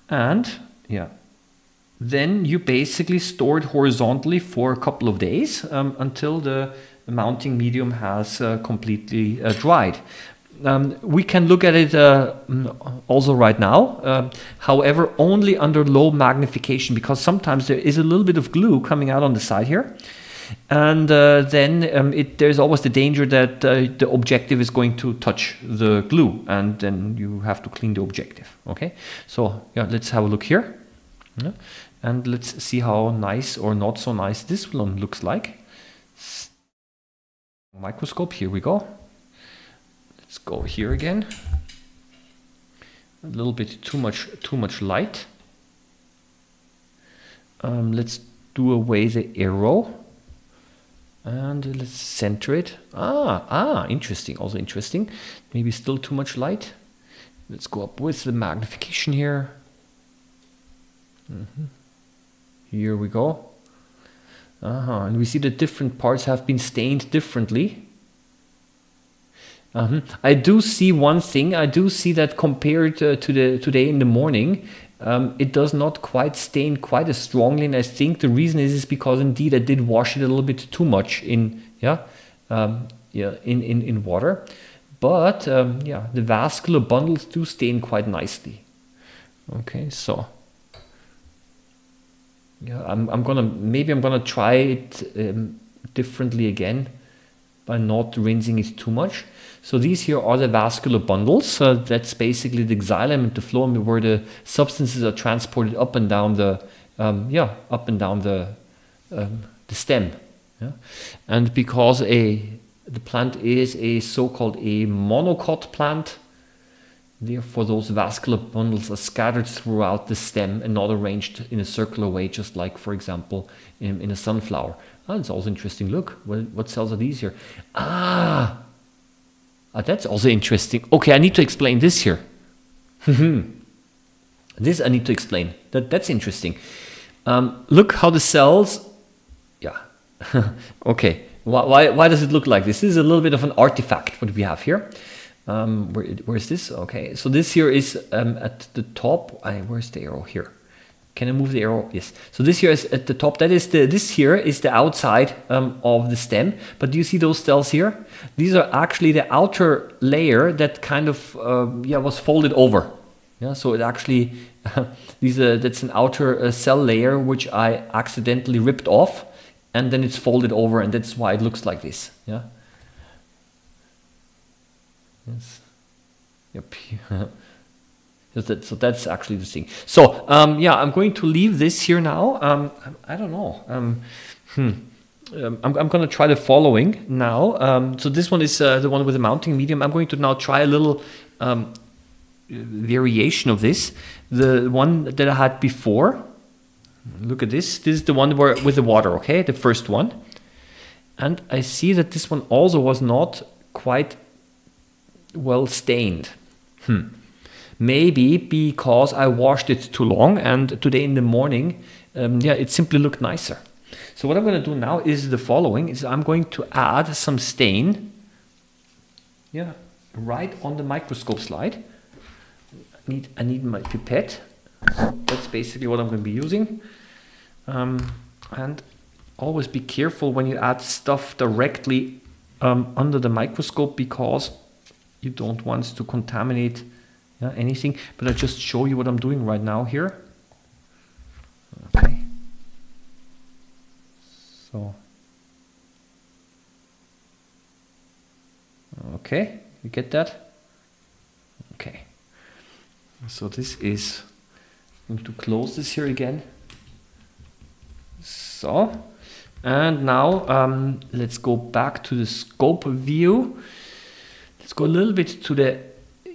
Speaker 1: And, yeah. Then you basically store it horizontally for a couple of days um, until the mounting medium has uh, completely uh, dried. Um, we can look at it uh, also right now, uh, however, only under low magnification because sometimes there is a little bit of glue coming out on the side here. And uh, then um, it, there's always the danger that uh, the objective is going to touch the glue and then you have to clean the objective. Okay, so yeah, let's have a look here. Yeah. And let's see how nice or not so nice this one looks like. Microscope, here we go. Let's go here again. A little bit too much too much light. Um, let's do away the arrow and let's center it. Ah, ah, interesting. Also interesting. Maybe still too much light. Let's go up with the magnification here. Mm -hmm. Here we go. Uh -huh. And we see that different parts have been stained differently. Uh -huh. I do see one thing. I do see that compared uh, to the today in the morning, um, it does not quite stain quite as strongly. And I think the reason is is because indeed I did wash it a little bit too much in yeah um, yeah in, in in water. But um, yeah, the vascular bundles do stain quite nicely. Okay, so yeah, I'm I'm gonna maybe I'm gonna try it um, differently again by not rinsing it too much. So these here are the vascular bundles. That's basically the xylem and the phloem where the substances are transported up and down the, um, yeah, up and down the, um, the stem. Yeah? And because a, the plant is a so-called a monocot plant, therefore those vascular bundles are scattered throughout the stem and not arranged in a circular way, just like, for example, in, in a sunflower. Oh, it's also interesting. Look, what, what cells are these here? Ah, Ah, that's also interesting. Okay, I need to explain this here. this I need to explain. That That's interesting. Um, look how the cells... Yeah. okay. Why, why, why does it look like this? This is a little bit of an artifact what we have here. Um, where, where is this? Okay, so this here is um, at the top. I, where's the arrow here? Can I move the arrow? Yes. So this here is at the top. That is the this here is the outside um, of the stem. But do you see those cells here? These are actually the outer layer that kind of uh, yeah was folded over. Yeah. So it actually these are, that's an outer uh, cell layer which I accidentally ripped off, and then it's folded over, and that's why it looks like this. Yeah. Yes. Yep. So that's actually the thing. So um, yeah, I'm going to leave this here now. Um, I don't know. Um, hmm. Um, I'm, I'm going to try the following now. Um, so this one is uh, the one with the mounting medium. I'm going to now try a little um, variation of this. The one that I had before. Look at this. This is the one where with the water. Okay, the first one. And I see that this one also was not quite well stained. Hmm. Maybe because I washed it too long and today in the morning, um, yeah, it simply looked nicer. So what I'm going to do now is the following, is I'm going to add some stain, yeah, right on the microscope slide. I need, I need my pipette. That's basically what I'm going to be using. Um, and always be careful when you add stuff directly um, under the microscope because you don't want to contaminate yeah, anything. But I just show you what I'm doing right now here. Okay. So. Okay, you get that? Okay. So this is, I'm going to close this here again. So, and now um, let's go back to the scope view. Let's go a little bit to the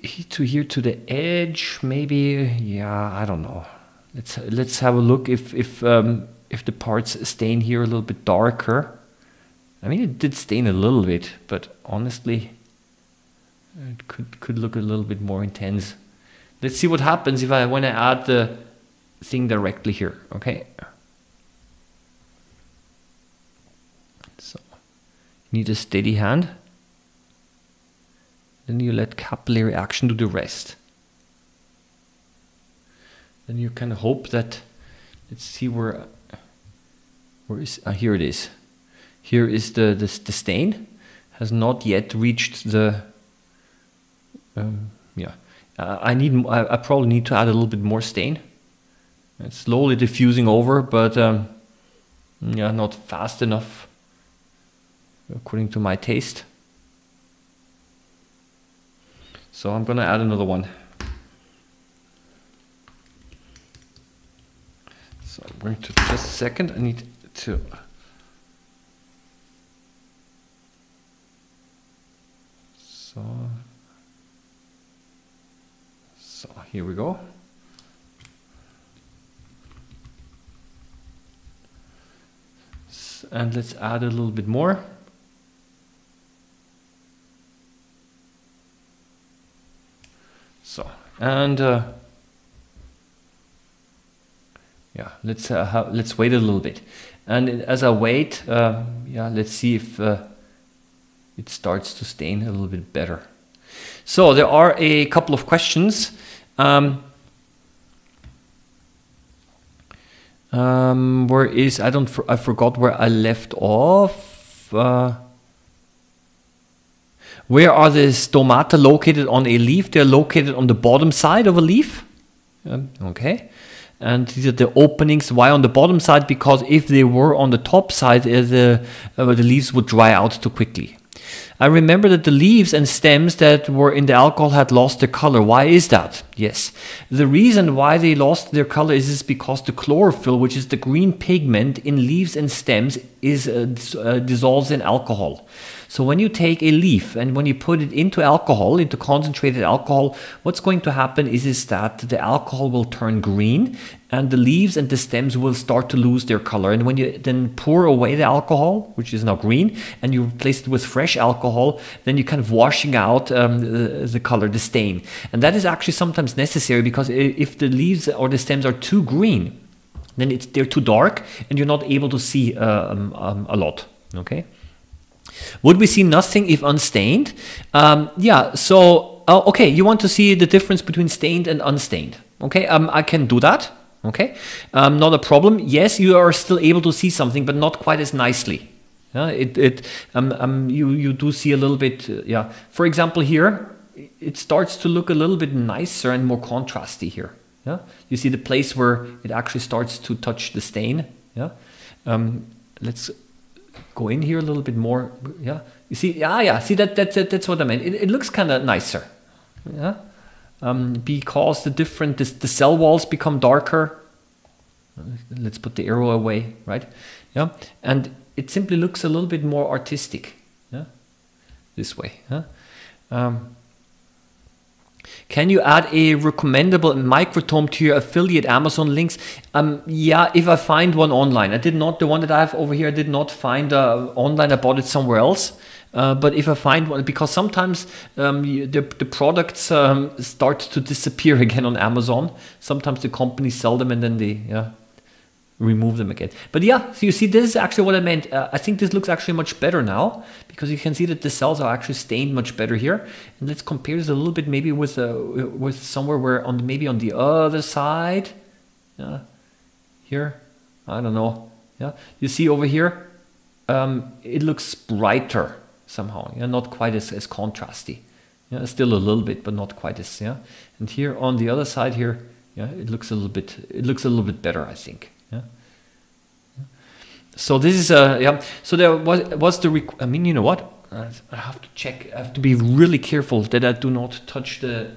Speaker 1: to here to the edge. Maybe yeah, I don't know. Let's let's have a look if if um, if the parts stain here a little bit darker. I mean, it did stain a little bit, but honestly, it could could look a little bit more intense. Let's see what happens if I want to add the thing directly here. Okay. So need a steady hand. Then you let capillary action do the rest. Then you can hope that, let's see where, where is, uh, here it is. Here is the, the, the stain, has not yet reached the, um, yeah. Uh, I need, I, I, probably need to add a little bit more stain. It's slowly diffusing over, but um, yeah, not fast enough according to my taste. So I'm gonna add another one. So I'm going to just a second, I need to so so here we go. And let's add a little bit more. So, and uh, yeah, let's uh, have, let's wait a little bit. And as I wait, uh, yeah, let's see if uh, it starts to stain a little bit better. So there are a couple of questions. Um, um, where is I don't I forgot where I left off. Where are the stomata located on a leaf? They're located on the bottom side of a leaf. Um, okay. And these are the openings. Why on the bottom side? Because if they were on the top side, uh, the, uh, the leaves would dry out too quickly. I remember that the leaves and stems that were in the alcohol had lost their color. Why is that? Yes. The reason why they lost their color is, is because the chlorophyll, which is the green pigment in leaves and stems, is uh, uh, dissolves in alcohol. So when you take a leaf and when you put it into alcohol, into concentrated alcohol, what's going to happen is, is that the alcohol will turn green and the leaves and the stems will start to lose their color. And when you then pour away the alcohol, which is now green, and you replace it with fresh alcohol, then you're kind of washing out um, the, the color, the stain. And that is actually sometimes necessary because if the leaves or the stems are too green, then it's, they're too dark and you're not able to see uh, um, um, a lot. Okay. Would we see nothing if unstained? Um, yeah, so, uh, okay, you want to see the difference between stained and unstained. Okay, um, I can do that. Okay, um, not a problem. Yes, you are still able to see something, but not quite as nicely. Yeah, it, it, um, um, you, you do see a little bit, uh, yeah. For example, here, it starts to look a little bit nicer and more contrasty here. Yeah, you see the place where it actually starts to touch the stain. Yeah, um, let's go in here a little bit more. Yeah, you see, yeah, yeah. See that that, that that's what I meant. It, it looks kind of nicer. Yeah, um, because the different the, the cell walls become darker. Let's put the arrow away, right? Yeah, and it simply looks a little bit more artistic. Yeah, this way. Yeah. Um, can you add a recommendable microtome to your affiliate Amazon links? Um, yeah, if I find one online. I did not, the one that I have over here, I did not find uh, online. I bought it somewhere else. Uh, but if I find one, because sometimes um, the, the products um, start to disappear again on Amazon. Sometimes the companies sell them and then they yeah, remove them again. But yeah, so you see, this is actually what I meant. Uh, I think this looks actually much better now because you can see that the cells are actually stained much better here. And let's compare this a little bit maybe with uh, with somewhere where on maybe on the other side, yeah, here, I don't know. Yeah, you see over here, um, it looks brighter. somehow. Yeah, not quite as, as contrasty. Yeah, still a little bit, but not quite as yeah. And here on the other side here, yeah, it looks a little bit it looks a little bit better, I think. So this is a yeah. So there was was the I mean, you know what? I have to check. I have to be really careful that I do not touch the.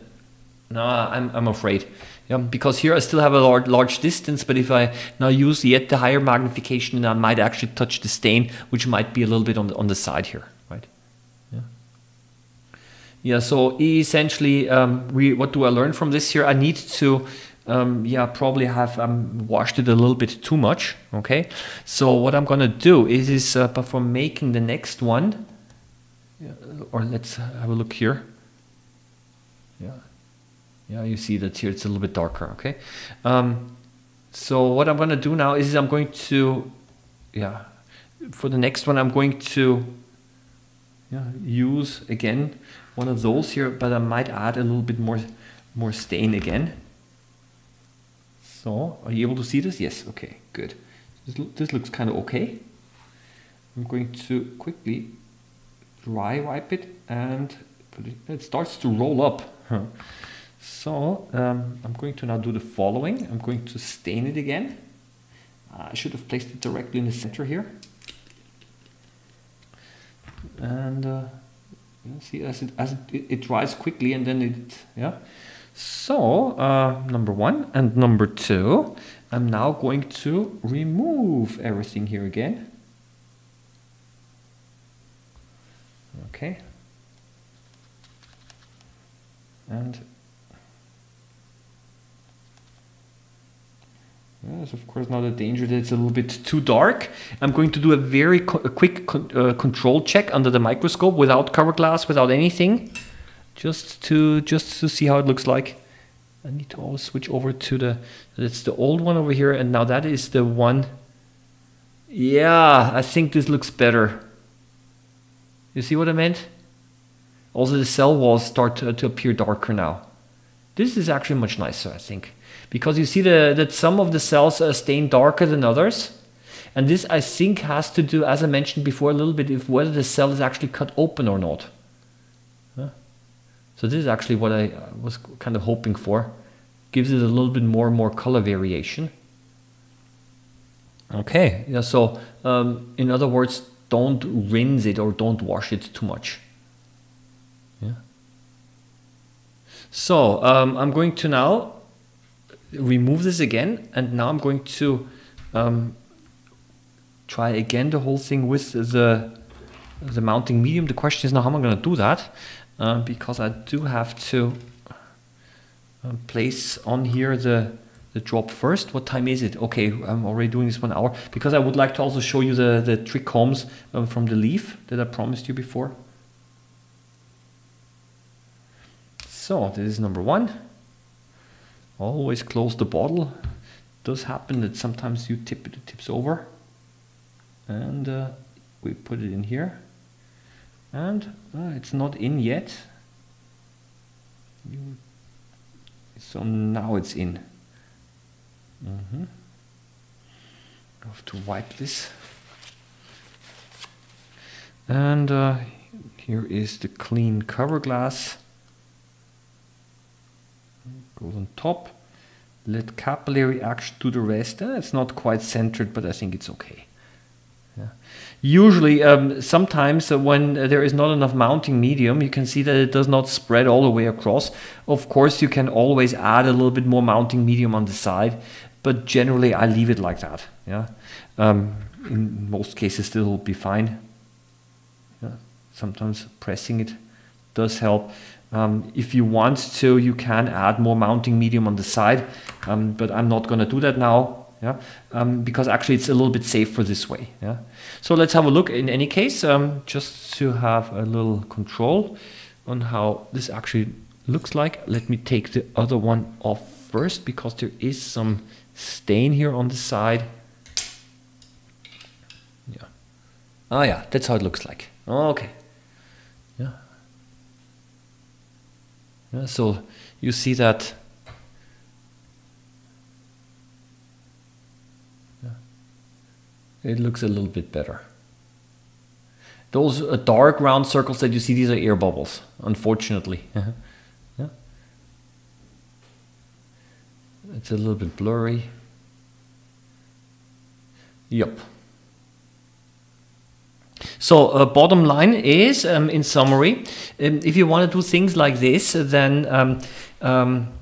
Speaker 1: No, I'm I'm afraid. Yeah, because here I still have a large, large distance, but if I now use yet the higher magnification, then I might actually touch the stain, which might be a little bit on the, on the side here. Right? Yeah. Yeah, so essentially, um, we what do I learn from this here? I need to, um, yeah, probably have um, washed it a little bit too much. Okay, so what I'm gonna do is, is uh, before making the next one, or let's have a look here. Yeah, yeah, you see that here it's a little bit darker. Okay, um, so what I'm gonna do now is I'm going to, yeah, for the next one I'm going to, yeah, use again one of those here, but I might add a little bit more, more stain again. So, are you able to see this? Yes, okay, good. This, this looks kind of okay. I'm going to quickly dry wipe it and it, it, starts to roll up. so, um, I'm going to now do the following. I'm going to stain it again. I should have placed it directly in the center here. And uh, see, as it as it, it, dries quickly and then it yeah. So uh, number one and number two, I'm now going to remove everything here again. Okay. And Yes, of course, not a danger that it's a little bit too dark. I'm going to do a very co a quick con uh, control check under the microscope without cover glass, without anything, just to just to see how it looks like. I need to always switch over to the that's the old one over here, and now that is the one. Yeah, I think this looks better. You see what I meant? Also, the cell walls start to, to appear darker now. This is actually much nicer, I think because you see the, that some of the cells are stained darker than others. And this, I think, has to do, as I mentioned before, a little bit with whether the cell is actually cut open or not. So this is actually what I was kind of hoping for. Gives it a little bit more and more color variation. Okay, yeah, so um, in other words, don't rinse it or don't wash it too much. Yeah. So um, I'm going to now remove this again and now I'm going to um, try again the whole thing with the the mounting medium. The question is now how am I going to do that uh, because I do have to uh, place on here the the drop first. What time is it? Okay, I'm already doing this one hour because I would like to also show you the, the trichomes um, from the leaf that I promised you before. So this is number one always close the bottle. It does happen that sometimes you tip it, tips over. And uh, we put it in here. And uh, it's not in yet. You, so now it's in. Mm -hmm. I have to wipe this. And uh, here is the clean cover glass goes on top. Let capillary action do the rest. Uh, it's not quite centered, but I think it's okay. Usually, um, sometimes uh, when there is not enough mounting medium, you can see that it does not spread all the way across. Of course, you can always add a little bit more mounting medium on the side, but generally I leave it like that. Yeah, um, in most cases, still will be fine. Yeah. Sometimes pressing it does help. Um, if you want to, you can add more mounting medium on the side, um, but I'm not going to do that now. Yeah, um, because actually it's a little bit safer this way. Yeah, so let's have a look. In any case, um, just to have a little control on how this actually looks like. Let me take the other one off first because there is some stain here on the side. Yeah. Oh yeah, that's how it looks like. Okay. Yeah, so you see that it looks a little bit better. Those uh, dark round circles that you see, these are air bubbles, unfortunately. Yeah. It's a little bit blurry. Yep. So uh, bottom line is, um, in summary, um, if you want to do things like this, then um, um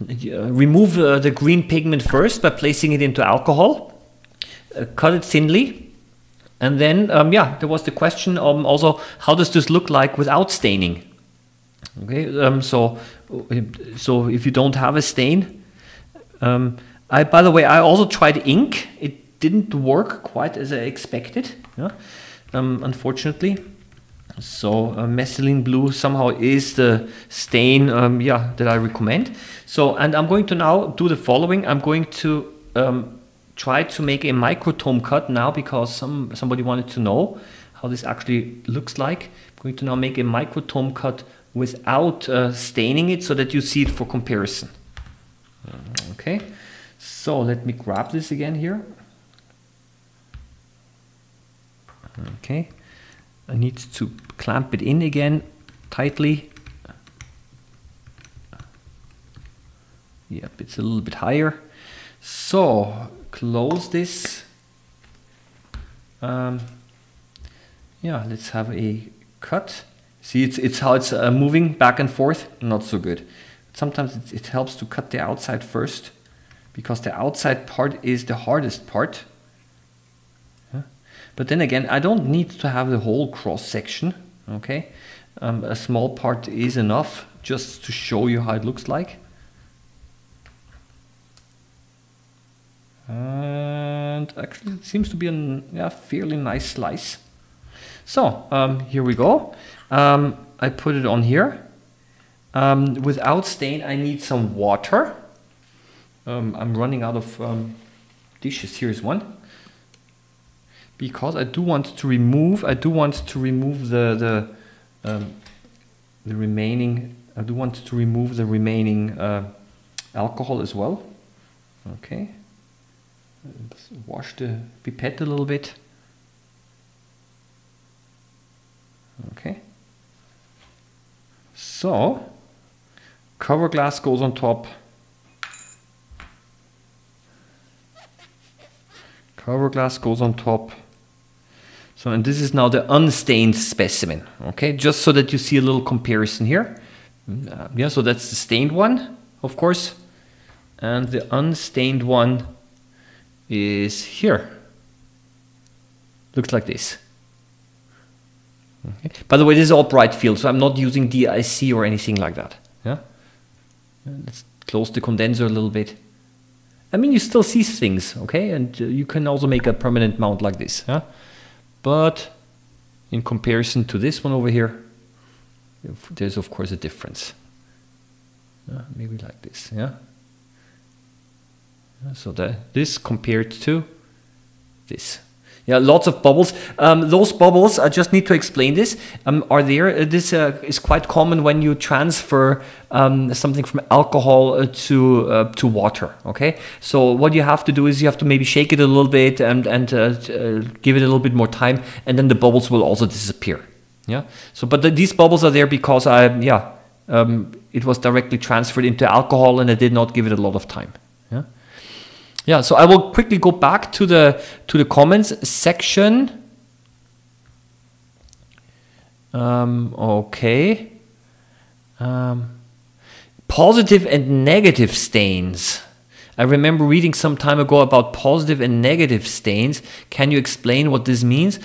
Speaker 1: uh, remove uh, the green pigment first by placing it into alcohol, cut it thinly, and then, um, yeah, there was the question um, also, how does this look like without staining? Okay, um, so, so if you don't have a stain, I, by the way, I also tried ink. It didn't work quite as I expected. Yeah? um, unfortunately. So uh, methylene blue somehow is the stain, um, yeah, that I recommend. So, and I'm going to now do the following. I'm going to try to make a microtome cut now because some somebody wanted to know how this actually looks like. I'm going to now make a microtome cut without uh, staining it so that you see it for comparison. Okay, so let me grab this again here. Okay, I need to clamp it in again tightly. Yep, it's a little bit higher. So close this. Um, yeah, let's have a cut. See, it's, it's how it's uh, moving back and forth. Not so good. Sometimes it, it helps to cut the outside first because the outside part is the hardest part. But then again, I don't need to have the whole cross section, okay? Um, a small part is enough just to show you how it looks like. And actually it seems to be a yeah, fairly nice slice. So um, here we go. Um, I put it on here. Um, without stain, I need some water. Um, I'm running out of um, dishes. Here's one because I do want to remove I do want to remove the the um, the remaining I do want to remove the remaining uh, alcohol as well okay wash the pipette a little bit okay so cover glass goes on top cover glass goes on top so, and this is now the unstained specimen, okay? Just so that you see a little comparison here. Uh, yeah, so that's the stained one, of course. And the unstained one is here. Looks like this. Okay. By the way, this is all bright field, so I'm not using DIC or anything like that. Yeah. Let's close the condenser a little bit. I mean, you still see things, okay? And uh, you can also make a permanent mount like this. Yeah? But in comparison to this one over here, there's of course a difference. Uh, maybe like this, yeah. So that this compared to this. Yeah, lots of bubbles. Um, those bubbles, I just need to explain this, um, are there. Uh, this uh, is quite common when you transfer um, something from alcohol uh, to uh, to water. Okay, so what you have to do is you have to maybe shake it a little bit and and uh, uh, give it a little bit more time, and then the bubbles will also disappear. Yeah. So, but the, these bubbles are there because I yeah, um, it was directly transferred into alcohol, and I did not give it a lot of time. Yeah. Yeah, so I will quickly go back to the to the comments section. Um, okay. Um, positive and negative stains. I remember reading some time ago about positive and negative stains. Can you explain what this means?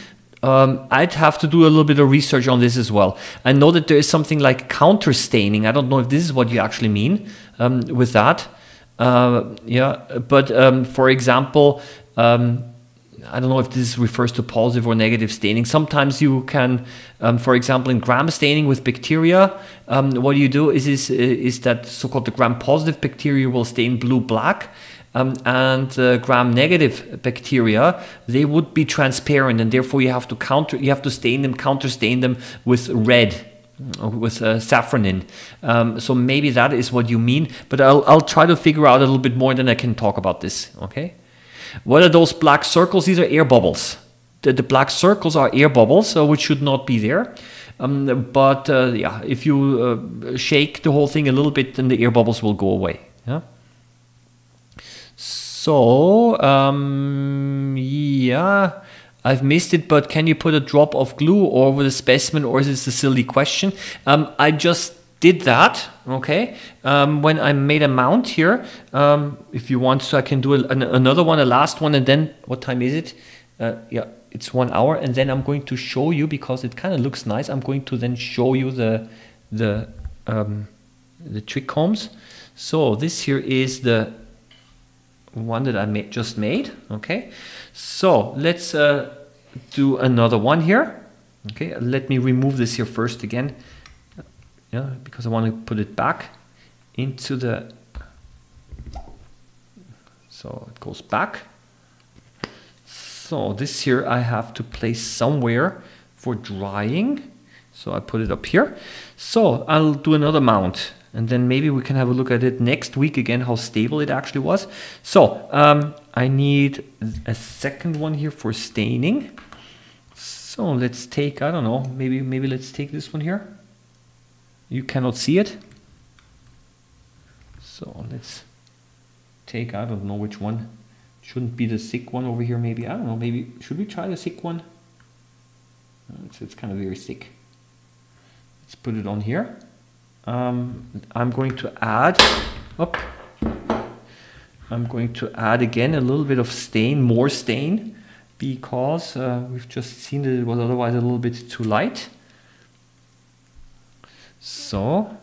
Speaker 1: Um, I'd have to do a little bit of research on this as well. I know that there is something like counter staining. I don't know if this is what you actually mean um, with that. Uh, yeah, but um, for example, um, I don't know if this refers to positive or negative staining. Sometimes you can, um, for example, in gram staining with bacteria, um, what you do is, is, is that so-called the gram-positive bacteria will stain blue-black, um, and uh, gram-negative bacteria, they would be transparent, and therefore you have to counter, you have to stain them, counter stain them with red with uh, safranin. Um, so maybe that is what you mean, but I'll, I'll try to figure out a little bit more, then I can talk about this, okay? What are those black circles? These are air bubbles. the, the black circles are air bubbles, so which should not be there. Um, but uh, yeah, if you uh, shake the whole thing a little bit, then the air bubbles will go away. Yeah. So um, yeah, I've missed it. But can you put a drop of glue over the specimen, or is this a silly question? Um, I just did that. Okay. Um, when I made a mount here, um, if you want, so I can do a, an, another one, a last one, and then what time is it? Uh, yeah, it's one hour, and then I'm going to show you because it kind of looks nice. I'm going to then show you the the um, the trichomes. So this here is the one that I made, just made. Okay, so let's uh, do another one here. Okay, let me remove this here first again. Yeah, because I want to put it back into the. So it goes back. So this here I have to place somewhere for drying. So I put it up here. So I'll do another mount and then maybe we can have a look at it next week again how stable it actually was so um, I need a second one here for staining. So let's take I don't know maybe maybe let's take this one here. You cannot see it. So let's take I don't know which one. Shouldn't be the thick one over here maybe. I don't know maybe should we try the thick one? It's, it's kind of very thick. Let's put it on here. Um, I'm going to add up I'm going to add again a little bit of stain more stain because uh, we've just seen that it was otherwise a little bit too light so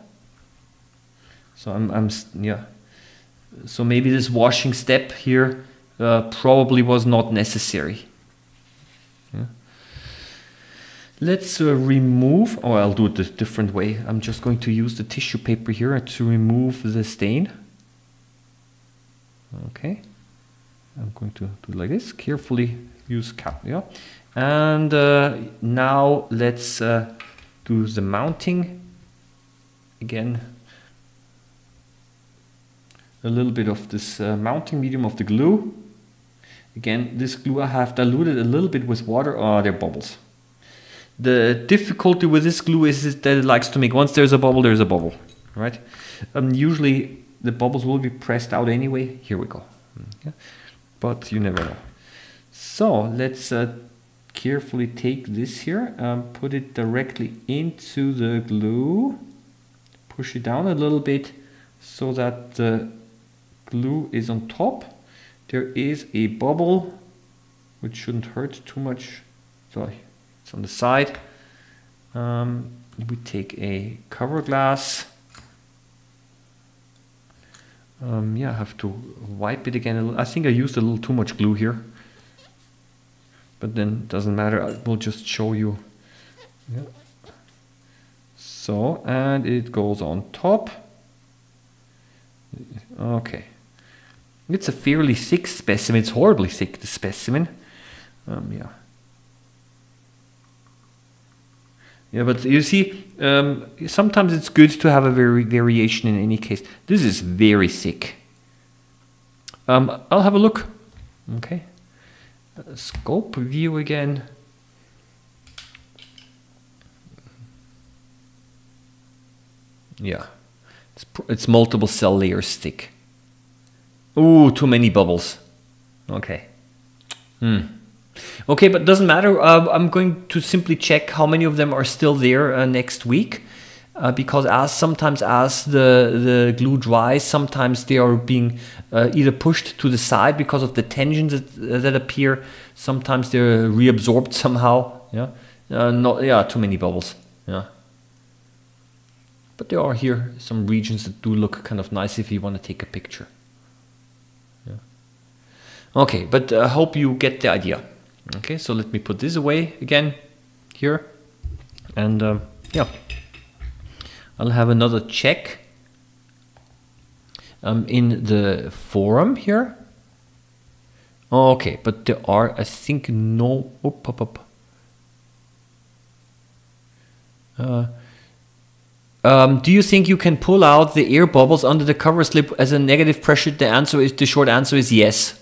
Speaker 1: so I'm, I'm yeah so maybe this washing step here uh, probably was not necessary Let's uh, remove, oh I'll do it a different way. I'm just going to use the tissue paper here to remove the stain. Okay, I'm going to do like this, carefully use cap, yeah. And uh, now let's uh, do the mounting. Again, a little bit of this uh, mounting medium of the glue. Again, this glue I have diluted a little bit with water. Oh, there are bubbles. The difficulty with this glue is that it likes to make, once there's a bubble, there's a bubble, right? Um, usually the bubbles will be pressed out anyway. Here we go. Yeah. But you never know. So let's uh, carefully take this here, um, put it directly into the glue, push it down a little bit so that the glue is on top. There is a bubble, which shouldn't hurt too much. So it's on the side. Um, we take a cover glass. Um, yeah, I have to wipe it again. I think I used a little too much glue here. But then doesn't matter. I will just show you. Yeah. So, and it goes on top. Okay. It's a fairly thick specimen. It's horribly thick, the specimen. Um, yeah. Yeah, but you see, um, sometimes it's good to have a very variation in any case. This is very thick. Um, I'll have a look. Okay. Uh, scope view again. Yeah, it's, it's multiple cell layers thick. Ooh, too many bubbles. Okay. Hmm. Okay, but doesn't matter. Uh, I'm going to simply check how many of them are still there uh, next week. Uh, because as sometimes as the, the glue dries, sometimes they are being uh, either pushed to the side because of the tensions that, that appear. Sometimes they're reabsorbed somehow. Yeah, uh, not yeah, too many bubbles. Yeah, but there are here some regions that do look kind of nice if you want to take a picture. Yeah. Okay, but I hope you get the idea. Okay, so let me put this away again here. And um, yeah, I'll have another check um, in the forum here. Okay, but there are, I think, no. Oh, pop up. Uh, um, do you think you can pull out the air bubbles under the cover slip as a negative pressure? The answer is the short answer is yes.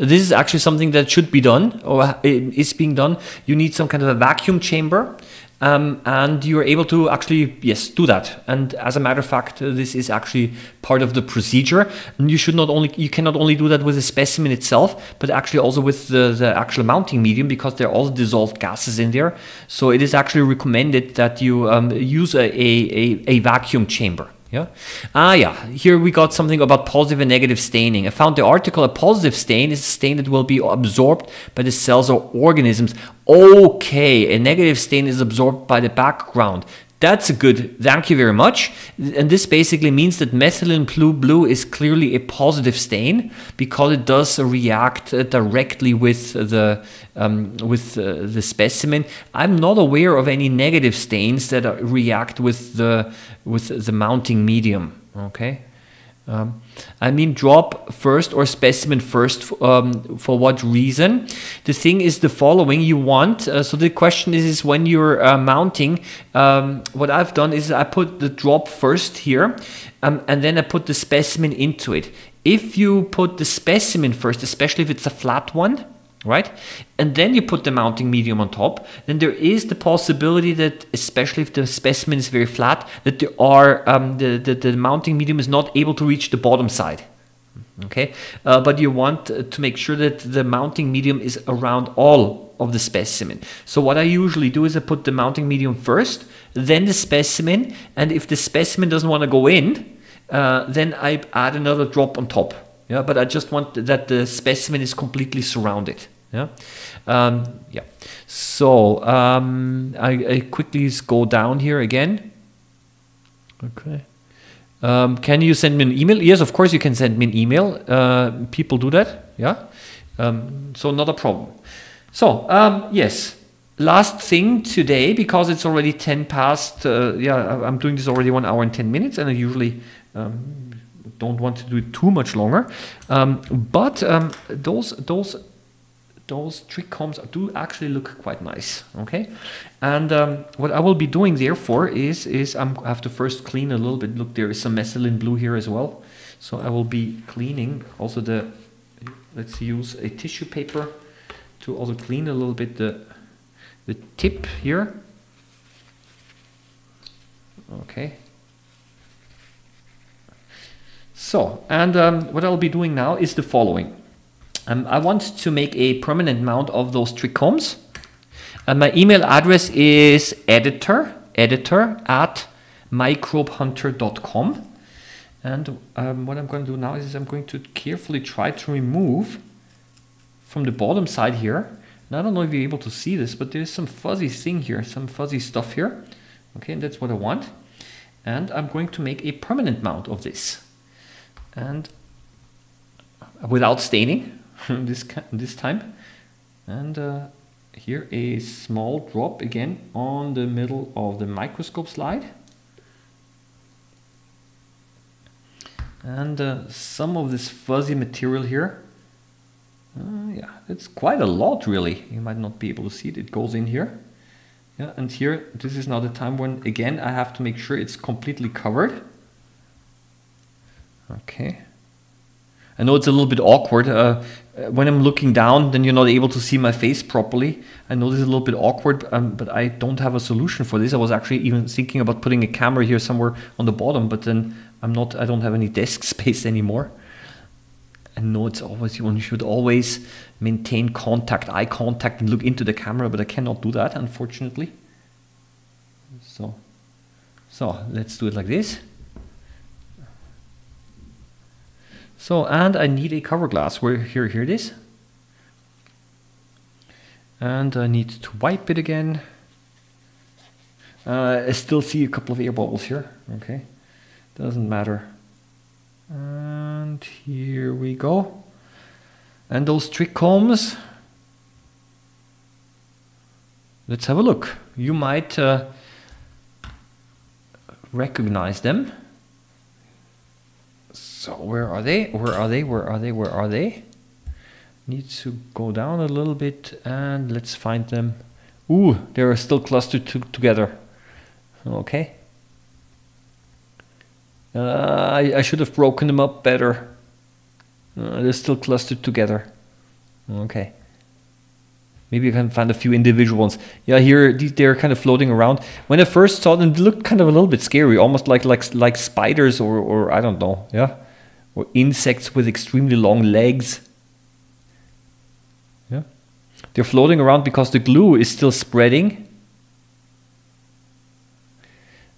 Speaker 1: This is actually something that should be done or is being done. You need some kind of a vacuum chamber um, and you're able to actually yes do that. And as a matter of fact uh, this is actually part of the procedure. And you should not only you cannot only do that with the specimen itself but actually also with the, the actual mounting medium because there are also dissolved gases in there. So it is actually recommended that you um, use a, a, a vacuum chamber yeah. Ah, yeah. Here we got something about positive and negative staining. I found the article a positive stain is a stain that will be absorbed by the cells or organisms. Okay, a negative stain is absorbed by the background. That's a good, thank you very much. And this basically means that methylene blue blue is clearly a positive stain because it does react uh, directly with the um, with uh, the specimen. I'm not aware of any negative stains that react with the with the mounting medium. Okay. Um, I mean, drop first or specimen first. Um, for what reason? The thing is the following: you want. Uh, so the question is, is when you're uh, mounting. Um, what I've done is I put the drop first here, um, and then I put the specimen into it. If you put the specimen first, especially if it's a flat one, right? And then you put the mounting medium on top, then there is the possibility that, especially if the specimen is very flat, that there are um, the, the, the mounting medium is not able to reach the bottom side. Okay, uh, but you want to make sure that the mounting medium is around all of the specimen. So what I usually do is I put the mounting medium first, then the specimen, and if the specimen doesn't want to go in, uh, then I add another drop on top. Yeah, but I just want that the specimen is completely surrounded. Yeah, um, yeah. So um, I, I quickly go down here again. Okay. Um, can you send me an email? Yes, of course you can send me an email. Uh, people do that. Yeah. Um, so not a problem. So um, yes, last thing today because it's already ten past. Uh, yeah, I'm doing this already one hour and ten minutes, and I usually um, don't want to do it too much longer. Um, but um, those those those trichomes do actually look quite nice. Okay, and um, what I will be doing therefore is is I'm, I have to first clean a little bit. Look, there is some methylene blue here as well. So I will be cleaning also the. Let's use a tissue paper to also clean a little bit the the tip here. Okay. So, and um, what I'll be doing now is the following. Um, I want to make a permanent mount of those trichomes. And my email address is editor, editor at microbehunter.com. And um, what I'm going to do now is I'm going to carefully try to remove from the bottom side here. And I don't know if you're able to see this, but there's some fuzzy thing here, some fuzzy stuff here. Okay, and that's what I want. And I'm going to make a permanent mount of this and without staining this this time. And uh, here a small drop again on the middle of the microscope slide. And uh, some of this fuzzy material here uh, yeah it's quite a lot really. You might not be able to see it. It goes in here. Yeah and here this is now the time when again I have to make sure it's completely covered Okay. I know it's a little bit awkward. Uh, when I'm looking down, then you're not able to see my face properly. I know this is a little bit awkward, um, but I don't have a solution for this. I was actually even thinking about putting a camera here somewhere on the bottom, but then I'm not. I don't have any desk space anymore. I know it's always you should always maintain contact, eye contact, and look into the camera, but I cannot do that, unfortunately. So, so let's do it like this. So, and I need a cover glass. Where here, here it is. And I need to wipe it again. Uh, I still see a couple of air bubbles here. Okay, doesn't matter. And here we go. And those trichomes. Let's have a look. You might uh, recognize them. So where are they? Where are they? Where are they? Where are they? Need to go down a little bit and let's find them. Ooh, they are still clustered to together. Okay. Uh, I, I should have broken them up better. Uh, they're still clustered together. Okay. Maybe I can find a few individual ones. Yeah, here they're kind of floating around. When I first saw them, they looked kind of a little bit scary, almost like like like spiders or or I don't know, yeah, or insects with extremely long legs. Yeah, they're floating around because the glue is still spreading.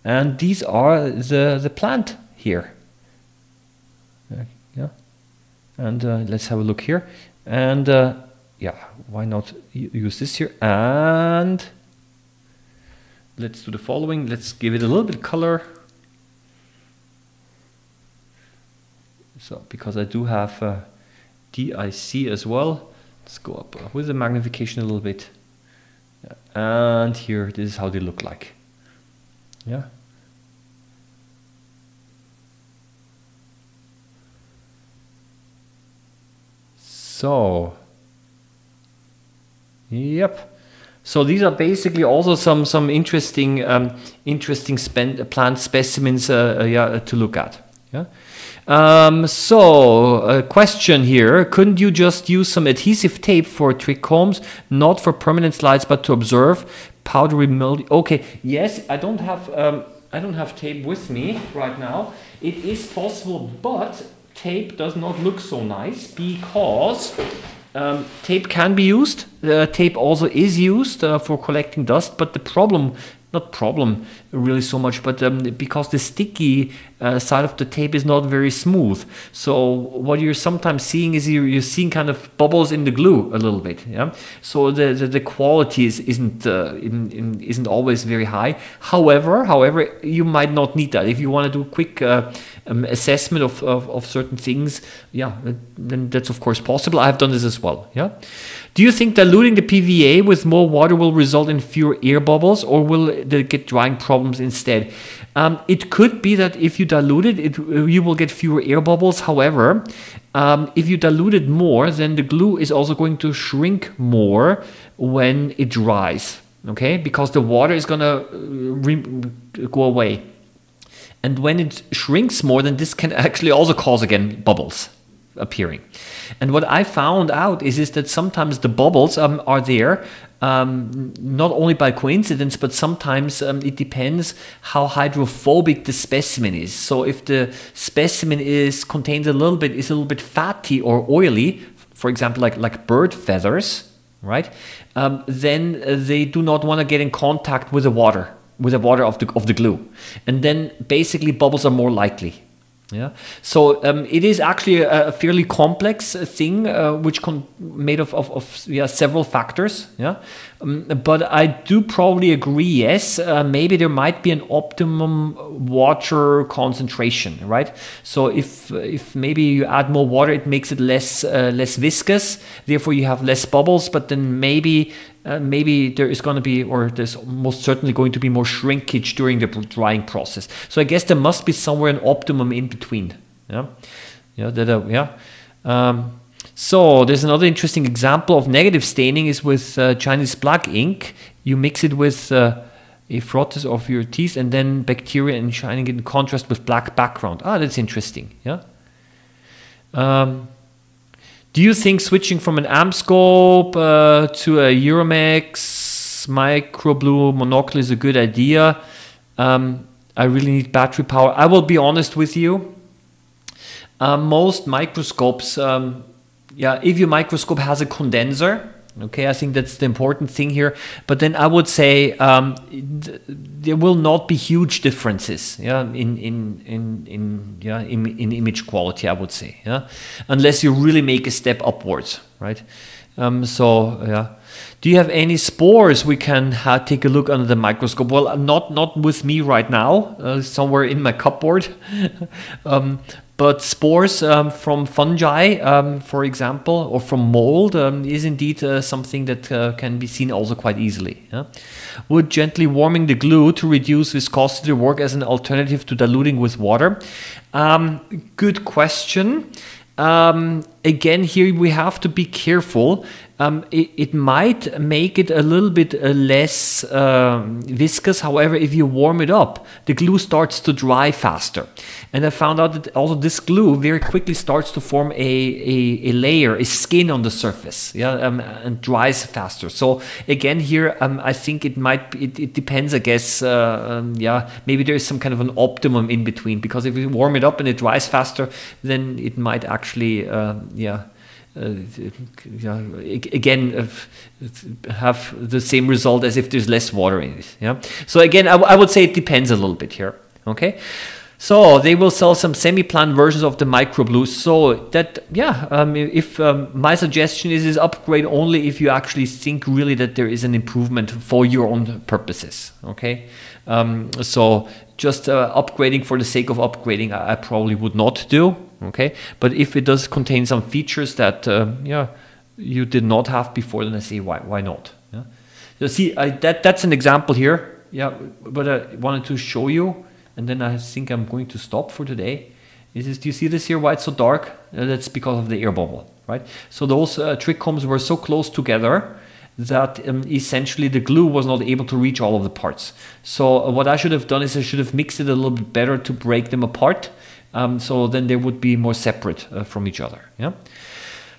Speaker 1: And these are the the plant here. Yeah, and uh, let's have a look here, and. Uh, yeah, why not use this here? And let's do the following. Let's give it a little bit of color. So, because I do have uh, DIC as well, let's go up uh, with the magnification a little bit. And here, this is how they look like. Yeah. So, Yep. So these are basically also some some interesting um, interesting plant specimens uh, uh, yeah, to look at. Yeah. Um, so a question here: Couldn't you just use some adhesive tape for trichomes, not for permanent slides, but to observe powdery mildew? Okay. Yes, I don't have um, I don't have tape with me right now. It is possible, but tape does not look so nice because um, tape can be used. Uh, tape also is used uh, for collecting dust, but the problem not problem really so much, but um, because the sticky uh, side of the tape is not very smooth. So what you're sometimes seeing is you're, you're seeing kind of bubbles in the glue a little bit. Yeah. So the the, the quality is, isn't uh, in, in, isn't always very high. However, however, you might not need that if you want to do a quick uh, um, assessment of, of, of certain things. Yeah, then that's of course possible. I've done this as well. Yeah. Do you think diluting the PVA with more water will result in fewer air bubbles or will they get drying problems instead? Um, it could be that if you dilute it, it, you will get fewer air bubbles. However, um, if you dilute it more, then the glue is also going to shrink more when it dries. Okay, because the water is gonna uh, go away. And when it shrinks more, then this can actually also cause again bubbles appearing. And what I found out is, is that sometimes the bubbles um, are there um, not only by coincidence, but sometimes um, it depends how hydrophobic the specimen is. So if the specimen is contains a little bit is a little bit fatty or oily, for example, like like bird feathers, right? Um, then they do not want to get in contact with the water with the water of the of the glue, and then basically bubbles are more likely. Yeah, so um, it is actually a, a fairly complex thing, uh, which made of, of, of, yeah several factors. Yeah, um, but I do probably agree. Yes, uh, maybe there might be an optimum water concentration, right? So if if maybe you add more water, it makes it less uh, less viscous. Therefore, you have less bubbles. But then maybe uh, maybe there is going to be, or there's most certainly going to be more shrinkage during the drying process. So I guess there must be somewhere an optimum in between. Yeah, yeah, that, uh, yeah. Um, so there's another interesting example of negative staining is with uh, Chinese black ink. You mix it with uh, a frottus of your teeth and then bacteria and shining in contrast with black background. Ah, that's interesting. Yeah. Um, do you think switching from an Amscope uh, to a Euromex microblue monocle is a good idea? Um, I really need battery power. I will be honest with you. Uh, most microscopes, um, yeah, if your microscope has a condenser, Okay, I think that's the important thing here. But then I would say um, there will not be huge differences, yeah, in in in in yeah in, in image quality. I would say, yeah, unless you really make a step upwards, right? Um, so yeah. Do you have any spores we can uh, take a look under the microscope? Well, not not with me right now. Uh, somewhere in my cupboard. um, but spores um, from fungi, um, for example, or from mold um, is indeed uh, something that uh, can be seen also quite easily. Yeah? Would gently warming the glue to reduce viscosity work as an alternative to diluting with water? Um, good question. Um, again, here we have to be careful um, it, it, might make it a little bit uh, less um, viscous. However, if you warm it up, the glue starts to dry faster. And I found out that also this glue very quickly starts to form a, a, a layer, a skin on the surface, yeah, um, and dries faster. So again, here um, I think it might it, it depends. I guess uh, um, yeah, maybe there is some kind of an optimum in between because if you warm it up and it dries faster, then it might actually uh, yeah uh, again uh, have the same result as if there's less water in it. Yeah. So again, I, would say it depends a little bit here. Okay. So they will sell some semi-plan versions of the Micro microblue. So that, yeah, um, if um, my suggestion is, is upgrade only if you actually think really that there is an improvement for your own purposes. Okay, um, so just uh, upgrading for the sake of upgrading, I, I, probably would not do. Okay, but if it does contain some features that, uh, yeah, you did not have before, then I say why why not? Yeah. So see, I, that that's an example here. Yeah, but I wanted to show you and then I think I'm going to stop for today. Is this, do you see this here, why it's so dark? Uh, that's because of the air bubble, right? So those uh, trichomes were so close together that um, essentially the glue was not able to reach all of the parts. So uh, what I should have done is I should have mixed it a little bit better to break them apart. Um, so then they would be more separate uh, from each other. Yeah.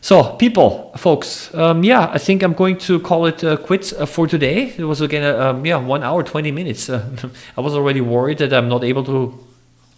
Speaker 1: So, people, folks, um, yeah, I think I'm going to call it uh, quits uh, for today. It was again, uh, um, yeah, one hour, 20 minutes. Uh, I was already worried that I'm not able to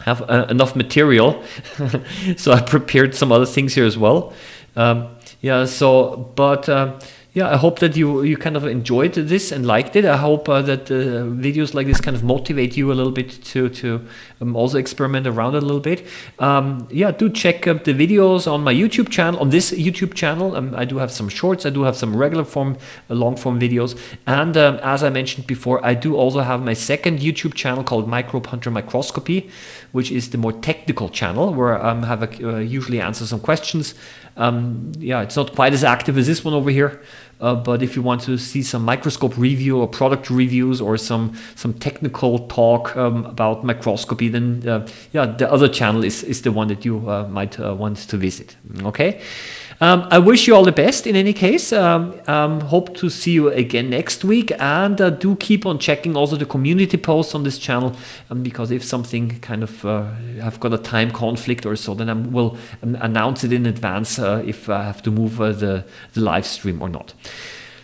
Speaker 1: have uh, enough material. so, I prepared some other things here as well. Um, yeah, so, but uh, yeah, I hope that you you kind of enjoyed this and liked it. I hope uh, that uh, videos like this kind of motivate you a little bit to to um, also experiment around a little bit. Um, yeah, do check the videos on my YouTube channel. On this YouTube channel, um, I do have some shorts. I do have some regular form, uh, long form videos, and um, as I mentioned before, I do also have my second YouTube channel called Microbe Hunter Microscopy, which is the more technical channel where I um, have a, uh, usually answer some questions. Um, yeah, it's not quite as active as this one over here. Uh, but if you want to see some microscope review or product reviews or some some technical talk um, about microscopy, then uh, yeah, the other channel is, is the one that you uh, might uh, want to visit. Okay. Um, I wish you all the best in any case. Um, um, hope to see you again next week. And uh, do keep on checking also the community posts on this channel um, because if something kind of, uh, I've got a time conflict or so, then I will um, announce it in advance uh, if I have to move uh, the, the live stream or not.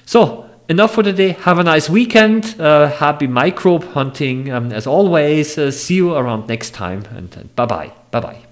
Speaker 1: So, enough for today. Have a nice weekend. Uh, happy microbe hunting um, as always. Uh, see you around next time and bye bye. Bye bye.